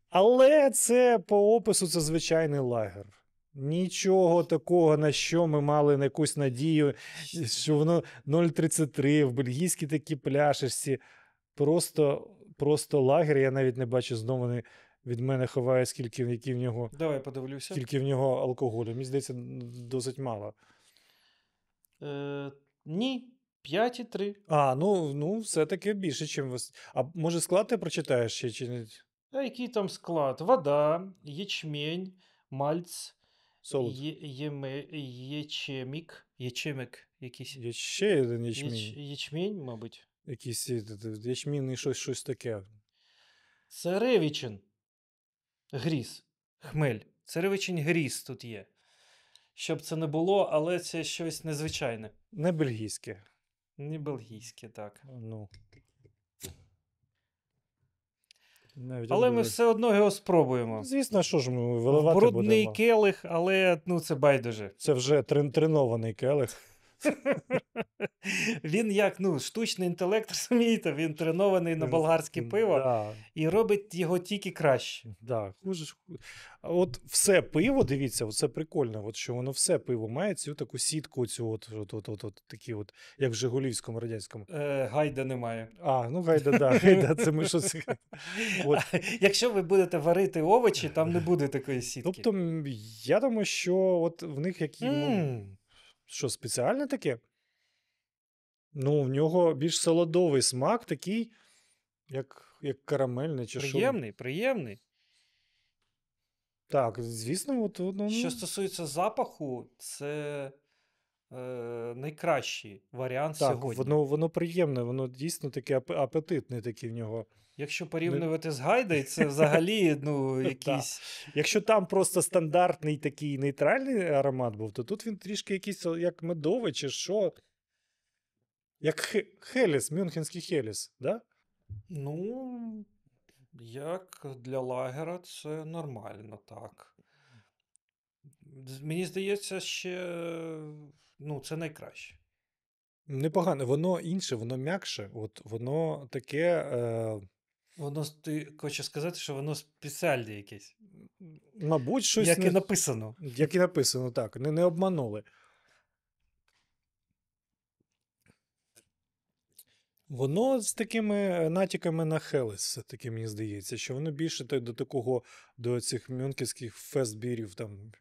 Але це по опису це звичайний лагер. Нічого такого, на що ми мали на якусь надію, що воно 0,33 в бельгійській такі пляшечці. Просто, просто лагер. Я навіть не бачу, знову вони від мене ховає, скільки, який в нього, Давай подивлюся. скільки в нього алкоголю. Мені здається, досить мало. Е, ні, 5,3. А, ну, ну все-таки більше, ніж вас. А може склад ти прочитаєш ще чи не А який там склад? Вода, ячмень, мальц, солод? є, єме, ячемік, ячемик якийсь. Є ще один ячмінь. Яч, ячмень, мабуть. Якийсь е, ячмінний щось, щось таке. Царевичин. Гріз. Хмель. Царевичин гріз тут є. Щоб це не було, але це щось незвичайне. Не бельгійське. Не бельгійське, так. Ну. Навіть Але ми все одно його спробуємо. Звісно, що ж ми виливати Брудний будемо. келих, але ну це байдуже. Це вже трен- тренований келих. Він як ну, штучний інтелект, розумієте, він тренований на болгарське пиво Да, і робить його тільки краще. да, От все пиво, дивіться, це прикольно, от що воно все пиво має цю таку сітку, цю от, от, от, от, от такі от, як в Жигулівському радянському. Е, гайда немає. А, ну гайда, да, гайда, це ми щось. От. Якщо ви будете варити овочі, там не буде такої сітки. Тобто, я думаю, що от в них які. ну, М, Що, спеціальне таке? Ну, в нього більш солодовий смак, такий, як, як карамельний чи що. приємний, приємний. Так, звісно, от, ну, Що стосується запаху, це е, найкращий варіант так, сьогодні. воно, воно приємне, воно дійсно таке апетитне таке в нього. Якщо порівнювати з Гайдой, це взагалі ну, якийсь. Якщо там просто стандартний такий нейтральний аромат був, то тут він трішки якийсь як медовий чи що. Як Хеліс, Мюнхенський Хеліс, да? Ну, як для лагера, це нормально, так. Мені здається, ще ну, це найкраще. Непогано, воно інше, воно м'якше. От воно таке. Е, Воно ти хочеш сказати, що воно спеціальне якесь. мабуть, щось. Як не- і написано. Як і написано, так. Не, не обманули. Воно з такими натяками на Хелес, все-таки мені здається, що воно більше до такого, до цих мюнківських фестбірів там.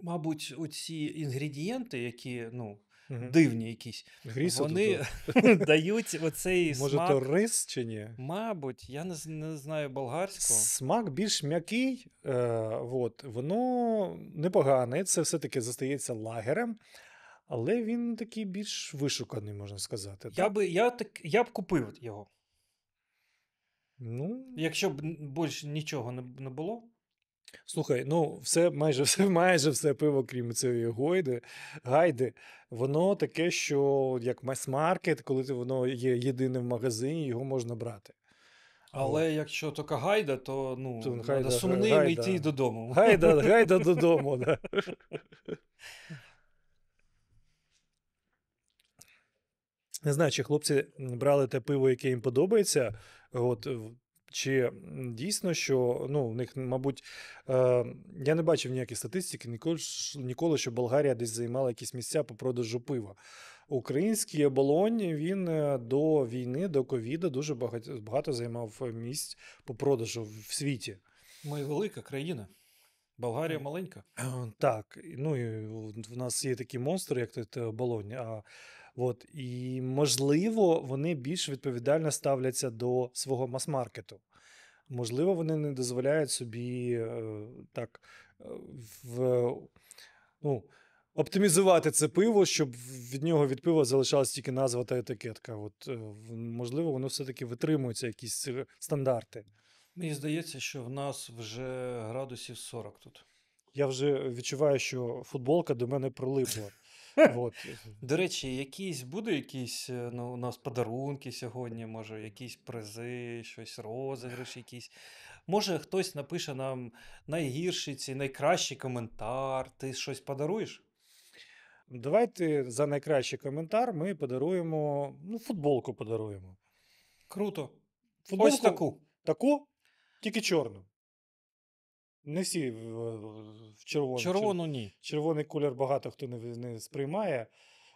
Мабуть, оці інгредієнти, які ну, Мгм. дивні якісь, Грісу вони дають оцей Може, смак. то рис чи ні? Мабуть, я не, не знаю болгарського. Смак більш м'який, е, от, воно непогане, це все-таки застається лагерем, але він такий більш вишуканий, можна сказати. Я так? би, я, так, я б купив його. Ну, Якщо б більше нічого не, не було. Слухай, ну все майже все, майже все пиво, крім цієї гойди, гайди, воно таке, що як мас-маркет, коли воно є єдине в магазині, його можна брати. Але якщо тільки гайда, то ну, То гайда, сумним гайда. йти додому. Гайда, гайда додому. Да. Не знаю, чи хлопці брали те пиво, яке їм подобається. От, чи дійсно, що ну, в них, мабуть, е, я не бачив ніякої статистики, ніколи, ніколи, що Болгарія десь займала якісь місця по продажу пива. Український оболонь він е, до війни, до ковіду дуже багато, багато займав е, місць по продажу в світі. Ми велика країна. Болгарія маленька. Е, Так, ну і в нас є такі монстри, як тут е, Болонь. А, от, і можливо, вони більш відповідально ставляться до свого мас-маркету. Можливо, вони не дозволяють собі е, так е, в, ну, оптимізувати це пиво, щоб від нього від пива залишалась тільки назва та етикетка. От, е, можливо, воно все-таки витримується якісь е, стандарти. Мені здається, що в нас вже градусів 40 тут. Я вже відчуваю, що футболка до мене прилипла. От. До речі, якісь буде якісь е, ну, у нас подарунки сьогодні, може, якісь призи, щось розіграш якісь. Може, хтось напише нам найгірший чи найкращий коментар. Ти щось подаруєш? Давайте за найкращий коментар ми подаруємо. Ну, футболку подаруємо. Круто. Футболку Ось таку. таку, тільки чорну. Не всі в, в червону. Червону ні. Червоний колір багато хто не, не сприймає,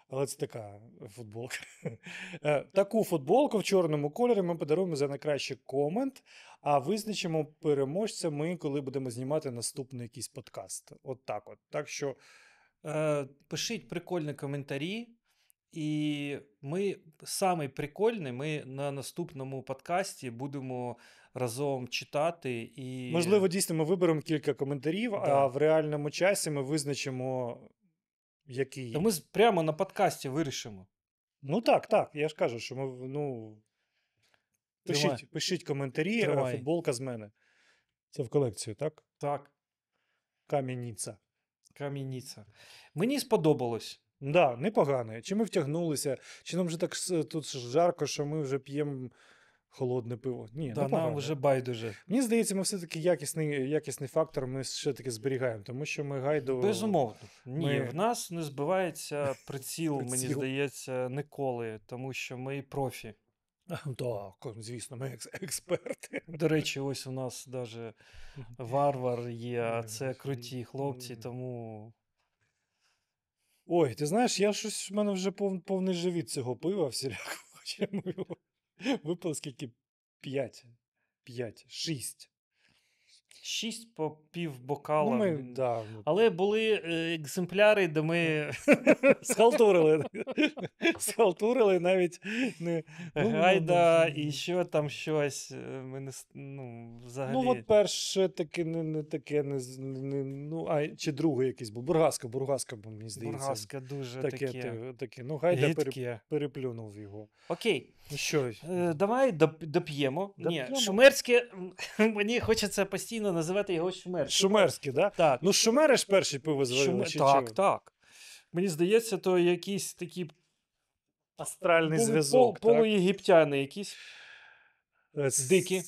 але це така футболка. Е, Таку футболку в чорному кольорі ми подаруємо за найкращий комент, а визначимо переможця ми, коли будемо знімати наступний якийсь подкаст. От так от. Так що Е, пишіть прикольні коментарі, І ми самий прикольний, ми на наступному подкасті будемо разом читати і. Можливо, дійсно ми виберемо кілька коментарів, а в реальному часі ми визначимо, який. Та ми прямо на подкасті вирішимо. Ну так, так. Я ж кажу, що ми ну. Тримай. Пишіть, пишіть коментарі, е, Тримай. футболка з мене. Це в колекцію, так? Так, Кам'яніця. кам'яниця. Мені сподобалось. Да, непогано. Чи ми втягнулися, чи нам вже так тут жарко, що ми вже п'ємо холодне пиво. Ні, Да, нам вже байдуже. Мені здається, ми все-таки якісний, якісний фактор ми все-таки зберігаємо, тому що ми гайду. Безумовно. Ні, ми- в нас не збивається приціл, мені здається, ніколи, тому що ми профі. Так, звісно, ми екс- експерти. До речі, ось у нас даже варвар є, а це круті хлопці, тому Ой, ти знаєш, я щось в мене вже пов, повний живіт цього пива його випили скільки? П'ять. П'ять. Шість. Шість по пів бокала. Ну, ми, да, ну, Але були е, екземпляри, де ми схалтурили. Схалтурили навіть не. ну, гайда ну, і що там щось. е, Ми не ну, взагалі. Ну, от перше таке не, не таке, не, не, ну, а чи друге якесь був. Бургаска, бургаска, бо мені здається. Бургаска дуже таке, таке. таке. Ну, гайда пере, переплюнув його. Окей, Ну що, е, давай доп- доп'ємо. Ні, шумерське, мені хочеться постійно називати його шумерське. шумерський, да? Так, Ну, шумери ж перші пиво зварили, Шуме- чи так, так. Мені здається, то якісь такі Астральний полу- зв'язок. пол- полуєгиптяни якісь. так? Е, дикі.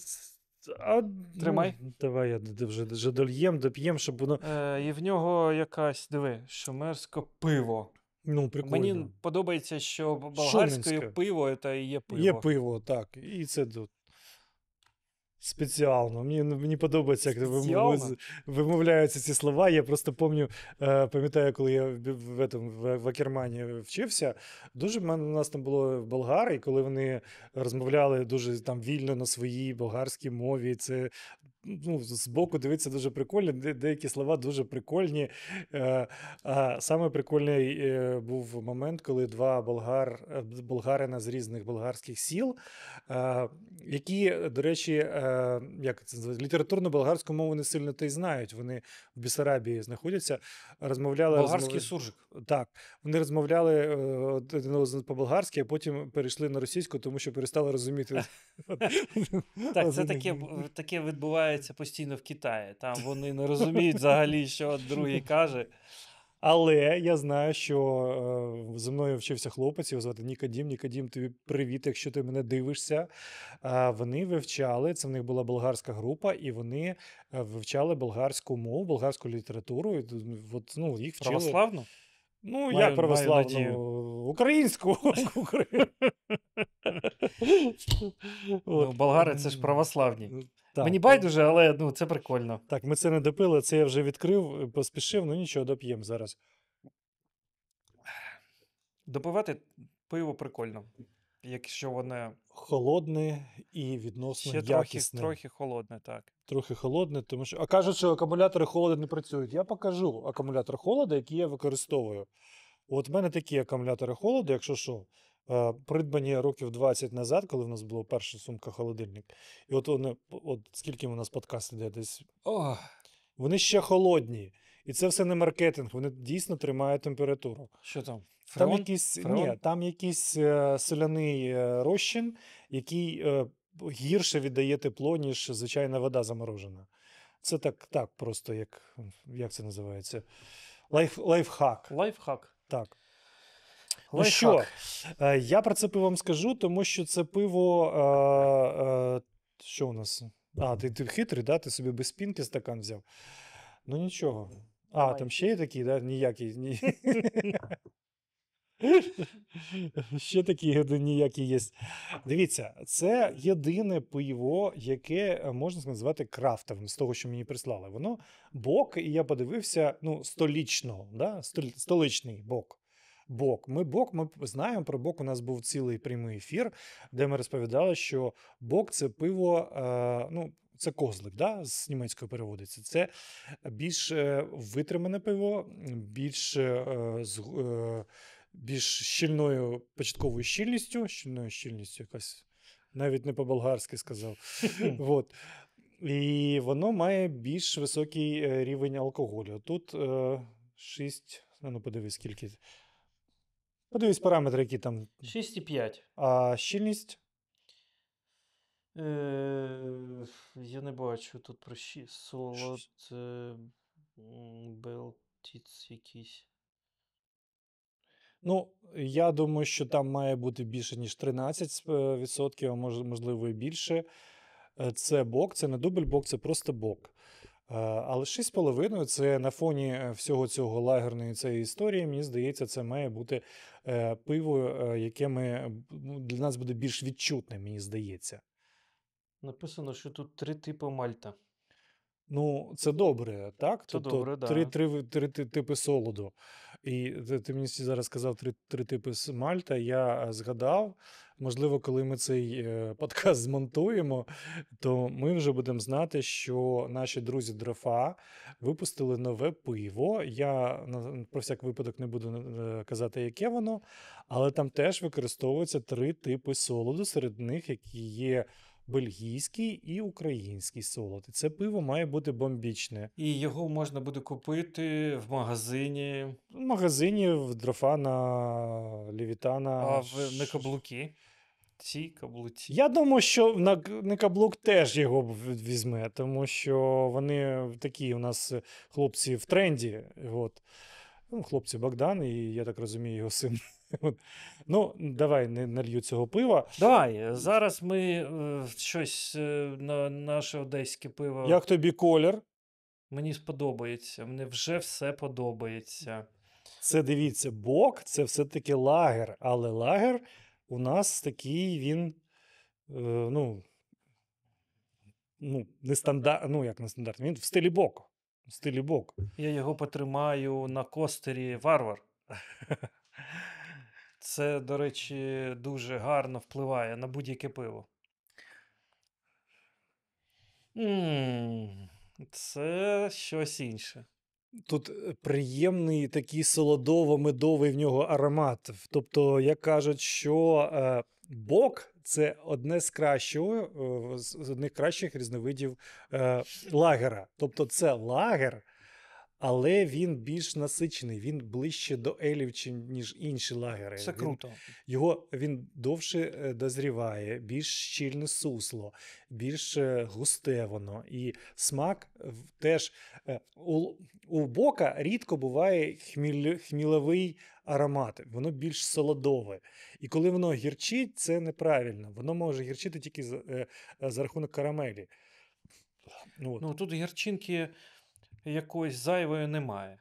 А, Тримай. Ну, давай я вже, вже дольєм, доп'єм, щоб воно. Е, і в нього якась, диви, шумерське пиво. Ну, прикольно. Мені подобається, що болгарське пиво це і є пиво. Є пиво, так. І це тут. Спеціально. Мені, мені подобається, як Спеціально? вимовляються ці слова. Я просто пам'ятаю, е, пам'ятаю, коли я в, этом, в, в Акермані вчився. Дуже в мене у нас там було болгари, і коли вони розмовляли дуже там вільно на своїй болгарській мові. Це ну, з боку дивитися дуже прикольно. Де, деякі слова дуже прикольні. Е, а саме прикольний е, був момент, коли два болгар, е, болгарина з різних болгарських сіл, е, які, до речі, е, як це називається, літературну болгарську мову не сильно та й знають. Вони в Бісарабії знаходяться, розмовляли Болгарський розмов- суржик. Так, вони розмовляли е, один по-болгарськи, а потім перейшли на російську, тому що перестали розуміти. Так, це таке, одного. Відбувається постійно в Китаї. Там вони не розуміють взагалі, що другий каже. Але я знаю, що е, зі мною вчився хлопець, його звати Нікодім. Нікодім, тобі привіт, якщо ти мене дивишся. Е, вони вивчали, це в них була болгарська група, і вони е, вивчали болгарську мову, болгарську літературу. І, от, ну, їх вчили. Православно? Ну, Маю- як православну? Маю Українську. Ну, болгари це ж православні. Так. Мені байдуже, але ну, це прикольно. Так, ми це не допили, це я вже відкрив, поспішив, ну нічого, доп'ємо зараз. Допивати пиво прикольно. Якщо воно Холодне і відносно ще трохи, якісне. трохи холодне, так. Трохи холодне, тому що. А кажуть, що акумулятори холоду не працюють. Я покажу акумулятор холоду, який я використовую. От в мене такі акумулятори холоду, якщо що, е, придбані років 20 назад, коли в нас була перша сумка холодильник. І от вони, от скільки у нас подкаст іде, десь О, Вони ще холодні. І це все не маркетинг, вони дійсно тримають температуру. що там? Там Фреон? якийсь, Фреон? ні, там якийсь е, соляний е, розчин, який е, гірше віддає тепло, ніж звичайна вода заморожена. Це так, так просто, як, як це називається? Лайф, лайфхак. Лайфхак. Так. Ну що, е, я про це пиво вам скажу, тому що це пиво. Е, е, що у нас? А, ти, ти хитрий, да? Ти собі без спінки стакан взяв. Ну нічого. А, там ще є такий, да? Ніякий. Ні... ще один ніякий є. Дивіться, це єдине пиво, яке е, можна назвати крафтовим з того, що мені прислали. Воно бок, і я подивився, ну, столічно, да? Столь- столичний бок. Бок. Ми бок, ми знаємо про бок. У нас був цілий прямий ефір, де ми розповідали, що бок це пиво, е, ну, це козлик, да? з німецької переводиться. Це більш е, витримане пиво, більш е, з, е, більш щільною початковою щільністю, щільною щільністю якась, навіть не по-болгарськи сказав. От. І воно має більш високий рівень алкоголю. Тут е, 6, ну подивись, скільки. Подивись параметри, які там. 6,5. А щільність Е, я не бачу тут про щі... солод, е, м, Белтіц якийсь. Ну, я думаю, що там має бути більше, ніж 13%, а мож- можливо, і більше. Е, Це бок, це не дубль бок, це просто бок. Е, Але 6,5 це на фоні е, всього цього лагерної цієї історії, мені здається, це має бути е, пиво, е, яке ми, для нас буде більш відчутне, мені здається. Написано, що тут три типи мальта. Ну, це добре, так? Це добре, да. три, три, три, ти- типи солоду. І ти, ти мені зараз сказав три, три типи мальта. Я е, згадав, можливо, коли ми цей е, подкаст змонтуємо, то ми вже будемо знати, що наші друзі Дрофа випустили нове пиво. Я про всяк випадок не буду е, казати, яке воно, але там теж використовуються три типи солоду, серед них які є. Бельгійський і український солод. І це пиво має бути бомбічне. І його можна буде купити в магазині, В магазині в Дрофана, Лівітана. а в не каблуки. Ці каблуці. Я думаю, що на Некаблук теж його візьме, тому що вони такі у нас хлопці в тренді. От. Ну, хлопці Богдан, і я так розумію, його син. Ну, давай не налью цього пива. Давай, зараз ми е, щось е, на наше одеське пиво. Як тобі колір? Мені сподобається. Мені вже все подобається. Це дивіться, бок це все-таки лагер, але лагер у нас такий він. Е, ну, ну, не стандарт, ну як не стандартний, він в стилі бок. В стилі бок. Я його потримаю на костері варвар. Це, до речі, дуже гарно впливає на будь-яке пиво. Це щось інше. Тут е, приємний такий солодово-медовий в нього аромат. Тобто, як кажуть, що е, бок це одне з кращого, е, з одних кращих різновидів е, лагера. Тобто, це лагер, але він більш насичений, він ближче до елів, ніж інші лагери. Це Він- круто. Його він довше е, дозріває, більш щільне сусло, більш е, густе воно. І смак теж е, у, у бока рідко буває хміль, хміловий аромат, воно більш солодове. І коли воно гірчить, це неправильно. Воно може гірчити тільки за, за рахунок карамелі. Ну, от. Ну, тут гірчинки якоїсь зайвої немає.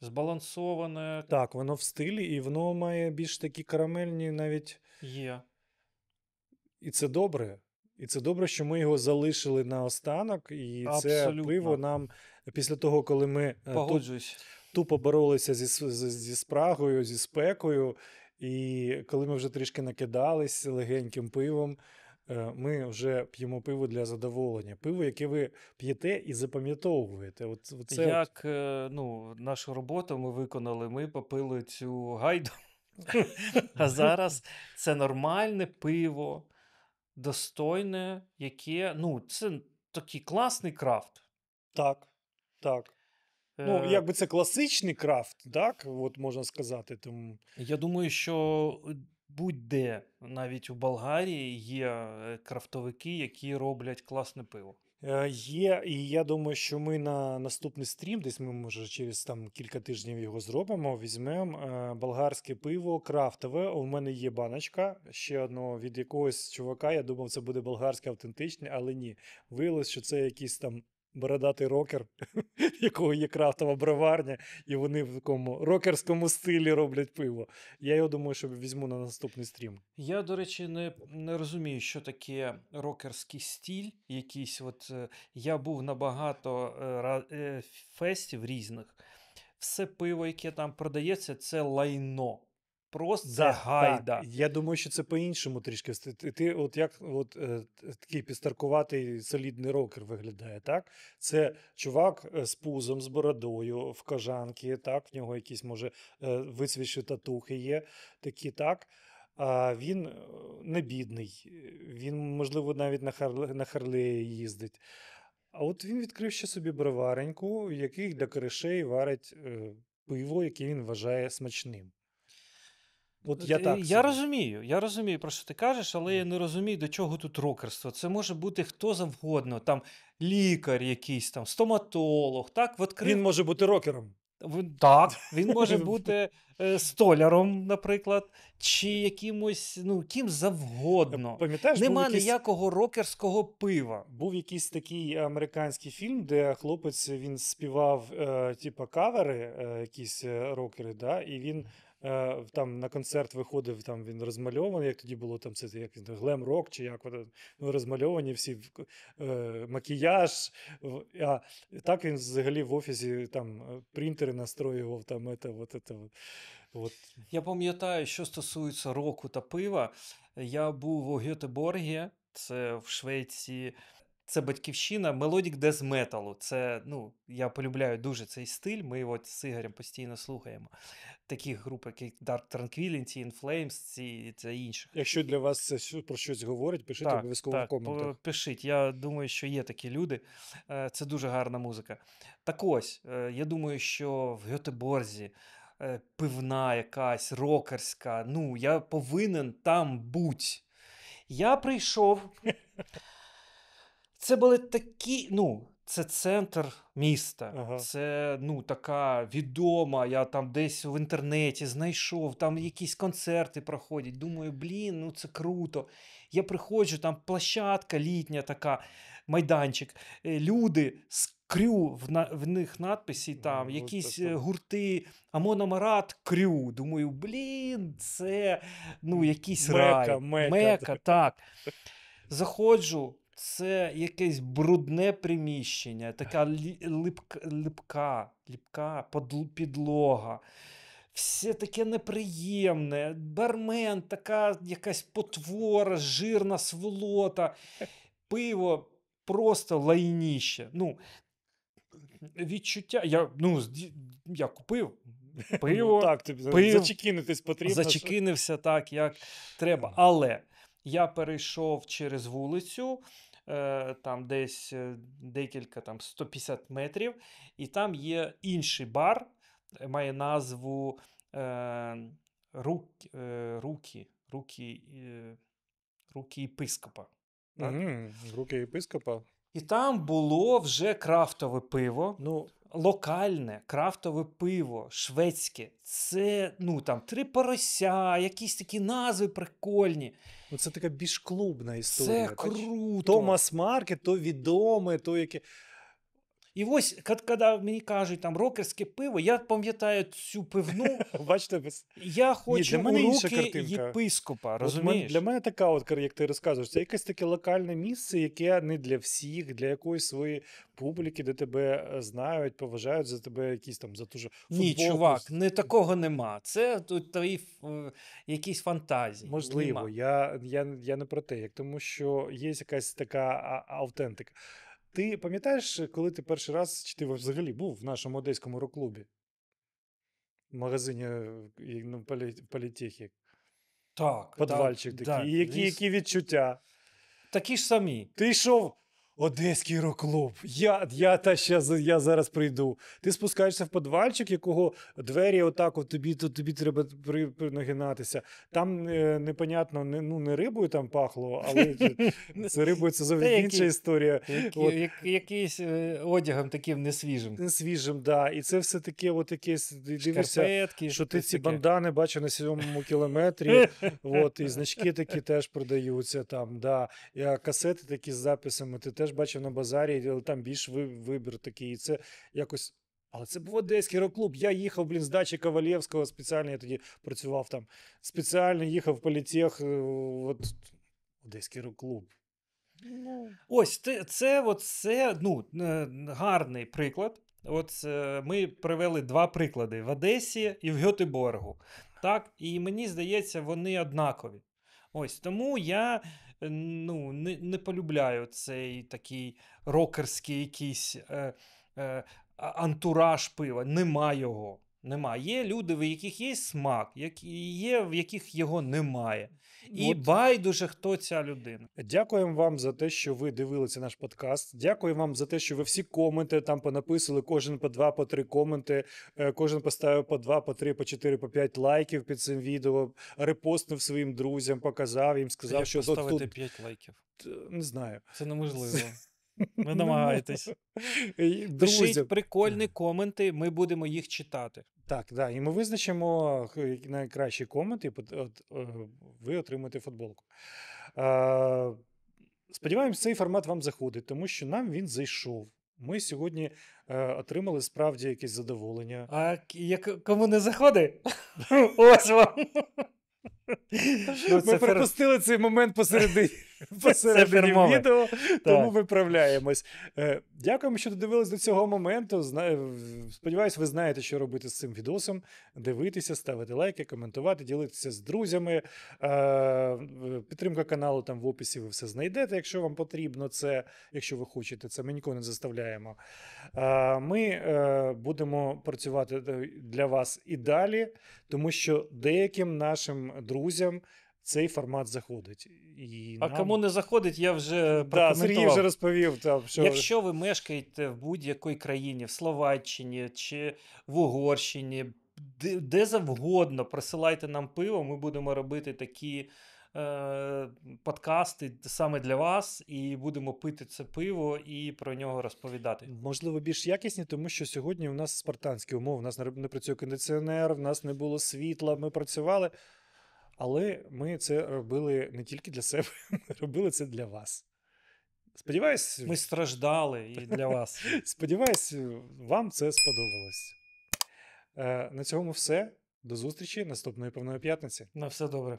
Збалансоване Так, воно в стилі, і воно має більш такі карамельні навіть. є. І це добре. І це добре, що ми його залишили на останок. І це пиво нам після того, коли ми е, Погоджуюсь. тупо боролися зі, с- з- зі спрагою, зі спекою. І коли ми вже трішки накидались легеньким пивом, ми вже п'ємо пиво для задоволення. Пиво, яке ви п'єте і запам'ятовуєте. От, це Як е, ну, нашу роботу ми виконали, ми попили цю гайду. А зараз це нормальне пиво, достойне, яке. Ну, це такий класний крафт. так. Так. Ну, Е, якби це класичний крафт, так, от можна сказати. Тому... Я думаю, що е, будь-де, навіть у Болгарії, є е, крафтовики, які роблять класне пиво. Е, Є, і я думаю, що ми на наступний стрім, десь ми, може, через там кілька тижнів його зробимо. Візьмемо е, болгарське пиво крафтове. У мене є баночка ще одного від якогось чувака. Я думав, це буде болгарське автентичне, але ні. Виявилось, що це якийсь там бородатий рокер, якого є крафтова броварня, і вони в такому рокерському стилі роблять пиво. Я його думаю, що візьму на наступний стрім. Я, до речі, не, не розумію, що таке рокерський стіль. Якийсь от, е, я був на багато е, е, фестів різних. Все пиво, яке там продається, це лайно. Просто це Да, гайда. Так. Я думаю, що це по-іншому трішки. Ти, от як от, е, такий підстаркуватий солідний рокер виглядає, так? Це чувак е, з пузом, з бородою, в кожанки, так, в нього якісь, може, е, вицвіші татухи є, такі, так. А він е, не бідний, він, можливо, навіть на, Харле, на Харлеї їздить. А от він відкрив ще собі бровареньку, який для коришей варить е, пиво, яке він вважає смачним. От я Е, так. я розумію, я розумію, про що ти кажеш, але я не розумію, до чого тут рокерство. Це може бути хто завгодно, там лікар якийсь, там, стоматолог, так, відкрив Він може бути рокером. Так, він може бути е, столяром, наприклад, чи якимось, ну, ким завгодно. Пам'ятаєш, Нема якийсь, ніякого рокерського пива. був якийсь такий американський фільм, де хлопець він співав е, типа кавери, е, якісь е, рокери, да, і він. Е, Там на концерт виходив, там він розмальований, як тоді було там це як глем рок, чи як ну, розмальовані всі е, макіяж. А так він взагалі в офісі там е, принтери настроював, там это, вот это, вот. От. Я пам'ятаю, що стосується року та пива. Я був у Гетеборгі, це в Швеції. Це батьківщина Death Metal. Це, ну, я полюбляю дуже цей стиль. Ми от з Ігорем постійно слухаємо таких груп, як Dark Tranquility, In Flames ці, це інших. Якщо для вас це про щось говорить, пишіть обов'язково в коментах. Пишіть. Я думаю, що є такі люди. Е, Це дуже гарна музика. Так ось, е, я думаю, що в Гетеборзі е, пивна якась рокерська. Ну, я повинен там бути. Я прийшов. Це були такі, ну, це центр міста. Ага. Це ну, така відома. Я там десь в інтернеті знайшов, там якісь концерти проходять. Думаю, блін, ну це круто. Я приходжу, там площадка літня така, майданчик. е, Люди з крю, в, на, в них надписі там, Ну, якісь це гурти, Амономарат, крю. Думаю, блін, це ну, якийсь Мека, рай. мека, мека так. Заходжу, це якесь брудне приміщення, така лі- липка, липка, підлога. Все таке неприємне. Бармен, така якась потвора, жирна сволота. Пиво просто лайніще. Ну, відчуття. Я, ну, я купив пиво, Ну, так, тобі пив, зачекінитись потрібно. зачекинився так, як треба. Але я перейшов через вулицю, там десь е, декілька, там 150 метрів, і там є інший бар, е, має назву е, рук, е, Руки, Руки, е, Руки єпископа. так? Руки єпископа. І там було вже крафтове пиво. Ну, Локальне крафтове пиво, шведське. Це ну там три порося, якісь такі назви прикольні. ну це така більш клубна історія. Це круто. То мас-маркет, то відоме, то яке. І ось, коли мені кажуть там рокерське пиво, я пам'ятаю цю пивну. Бачите. Я хочу для мене у руки єпископа, розумієш? для мене така, от, як ти розказуєш, це якесь таке локальне місце, яке не для всіх, для якоїсь своєї публіки, де тебе е, знають, поважають за тебе якісь там за ту же Ні, чувак, не такого нема. Це тут твої е, якісь фантазії. Можливо, Нема. я, я, я не про те, як тому що є якась така а- автентика. Ти пам'ятаєш, коли ти перший раз, чи ти взагалі був в нашому одеському рок-клубі? В магазині е, ну, полі- політехі. Так, Подвальчик так, такий. да, і які, які відчуття? Такі ж самі. Ти йшов Одеський рок-клуб. Я, я, та щас, я зараз прийду. Ти спускаєшся в подвальчик, якого двері отак, от тобі, то, тобі треба при, при- нагинатися. Там е, непонятно, не, ну, не рибою там пахло, але з рибою це зовсім інша історія. Якийсь е, одягом таким несвіжим. Не свіжим, да. І це все таке, от якесь, дивишся, що ти ці бандани бачив на сьомому кілометрі. От, і значки такі теж продаються там. Да. І, а касети такі з записами ти теж бачив на базарі, але там більш вибір такий. І це якось. Але це був одеський рок-клуб. Я їхав, блін, з дачі Ковалєвського спеціально, я тоді працював там. Спеціально їхав в політех. е, От, Одеський рок-клуб. Ось це, це, от, це ну, е, гарний приклад. От е, ми привели два приклади в Одесі і в Гетеборгу. Так, і мені здається, вони однакові. Ось тому я е, ну, не, не полюбляю цей такий рокерський якийсь е, е, антураж пива. Нема його. Нема. Є люди, в яких є смак, які є, в яких його немає. І От байдуже, хто ця людина. Дякуємо вам за те, що ви дивилися наш подкаст. Дякую вам за те, що ви всі коменти там понаписали, кожен по два, по три коменти, е, кожен поставив по два, по три, по чотири, по п'ять лайків під цим відео, репостнив своїм друзям, показав їм, сказав, Як що тут, поставити тут 5 лайків. не знаю. Це неможливо. Ви намагаєтесь. Пишіть прикольні коменти, ми будемо їх читати. так, да, і ми визначимо найкращі коменти, е, ви отримаєте футболку. Е, Сподіваємось, цей формат вам заходить, тому що нам він зайшов. Ми сьогодні е, отримали справді якесь задоволення. А як кому не заходить? Ось вам. Ми пропустили цей момент посередині, посередині відео, тому виправляємось. Е, Дякуємо, що додивились до цього моменту. Сподіваюсь, ви знаєте, що робити з цим відосом. Дивитися, ставити лайки, коментувати, ділитися з друзями. Е, Підтримка каналу там в описі ви все знайдете, якщо вам потрібно це, якщо ви хочете, це ми нікого не заставляємо. Е, Ми е, будемо працювати е, для вас і далі, тому що деяким нашим друзям цей формат заходить. І А нам- кому не заходить, я вже Да, Сергій вже розповів, там, що Якщо ви мешкаєте в будь-якій країні, в Словаччині чи в Угорщині, де, де завгодно, присилайте нам пиво, ми будемо робити такі е, подкасти саме для вас, і будемо пити це пиво і про нього розповідати. можливо більш якісні, тому що сьогодні у нас спартанські умови. У нас не працює кондиціонер, в нас не було світла, ми працювали. Але ми це робили не тільки для себе, ми робили це для вас. Сподіваюсь, Ми страждали і для вас. сподіваюсь, вам це сподобалось. Е, на цьому все. До зустрічі наступної повної п'ятниці. На все добре.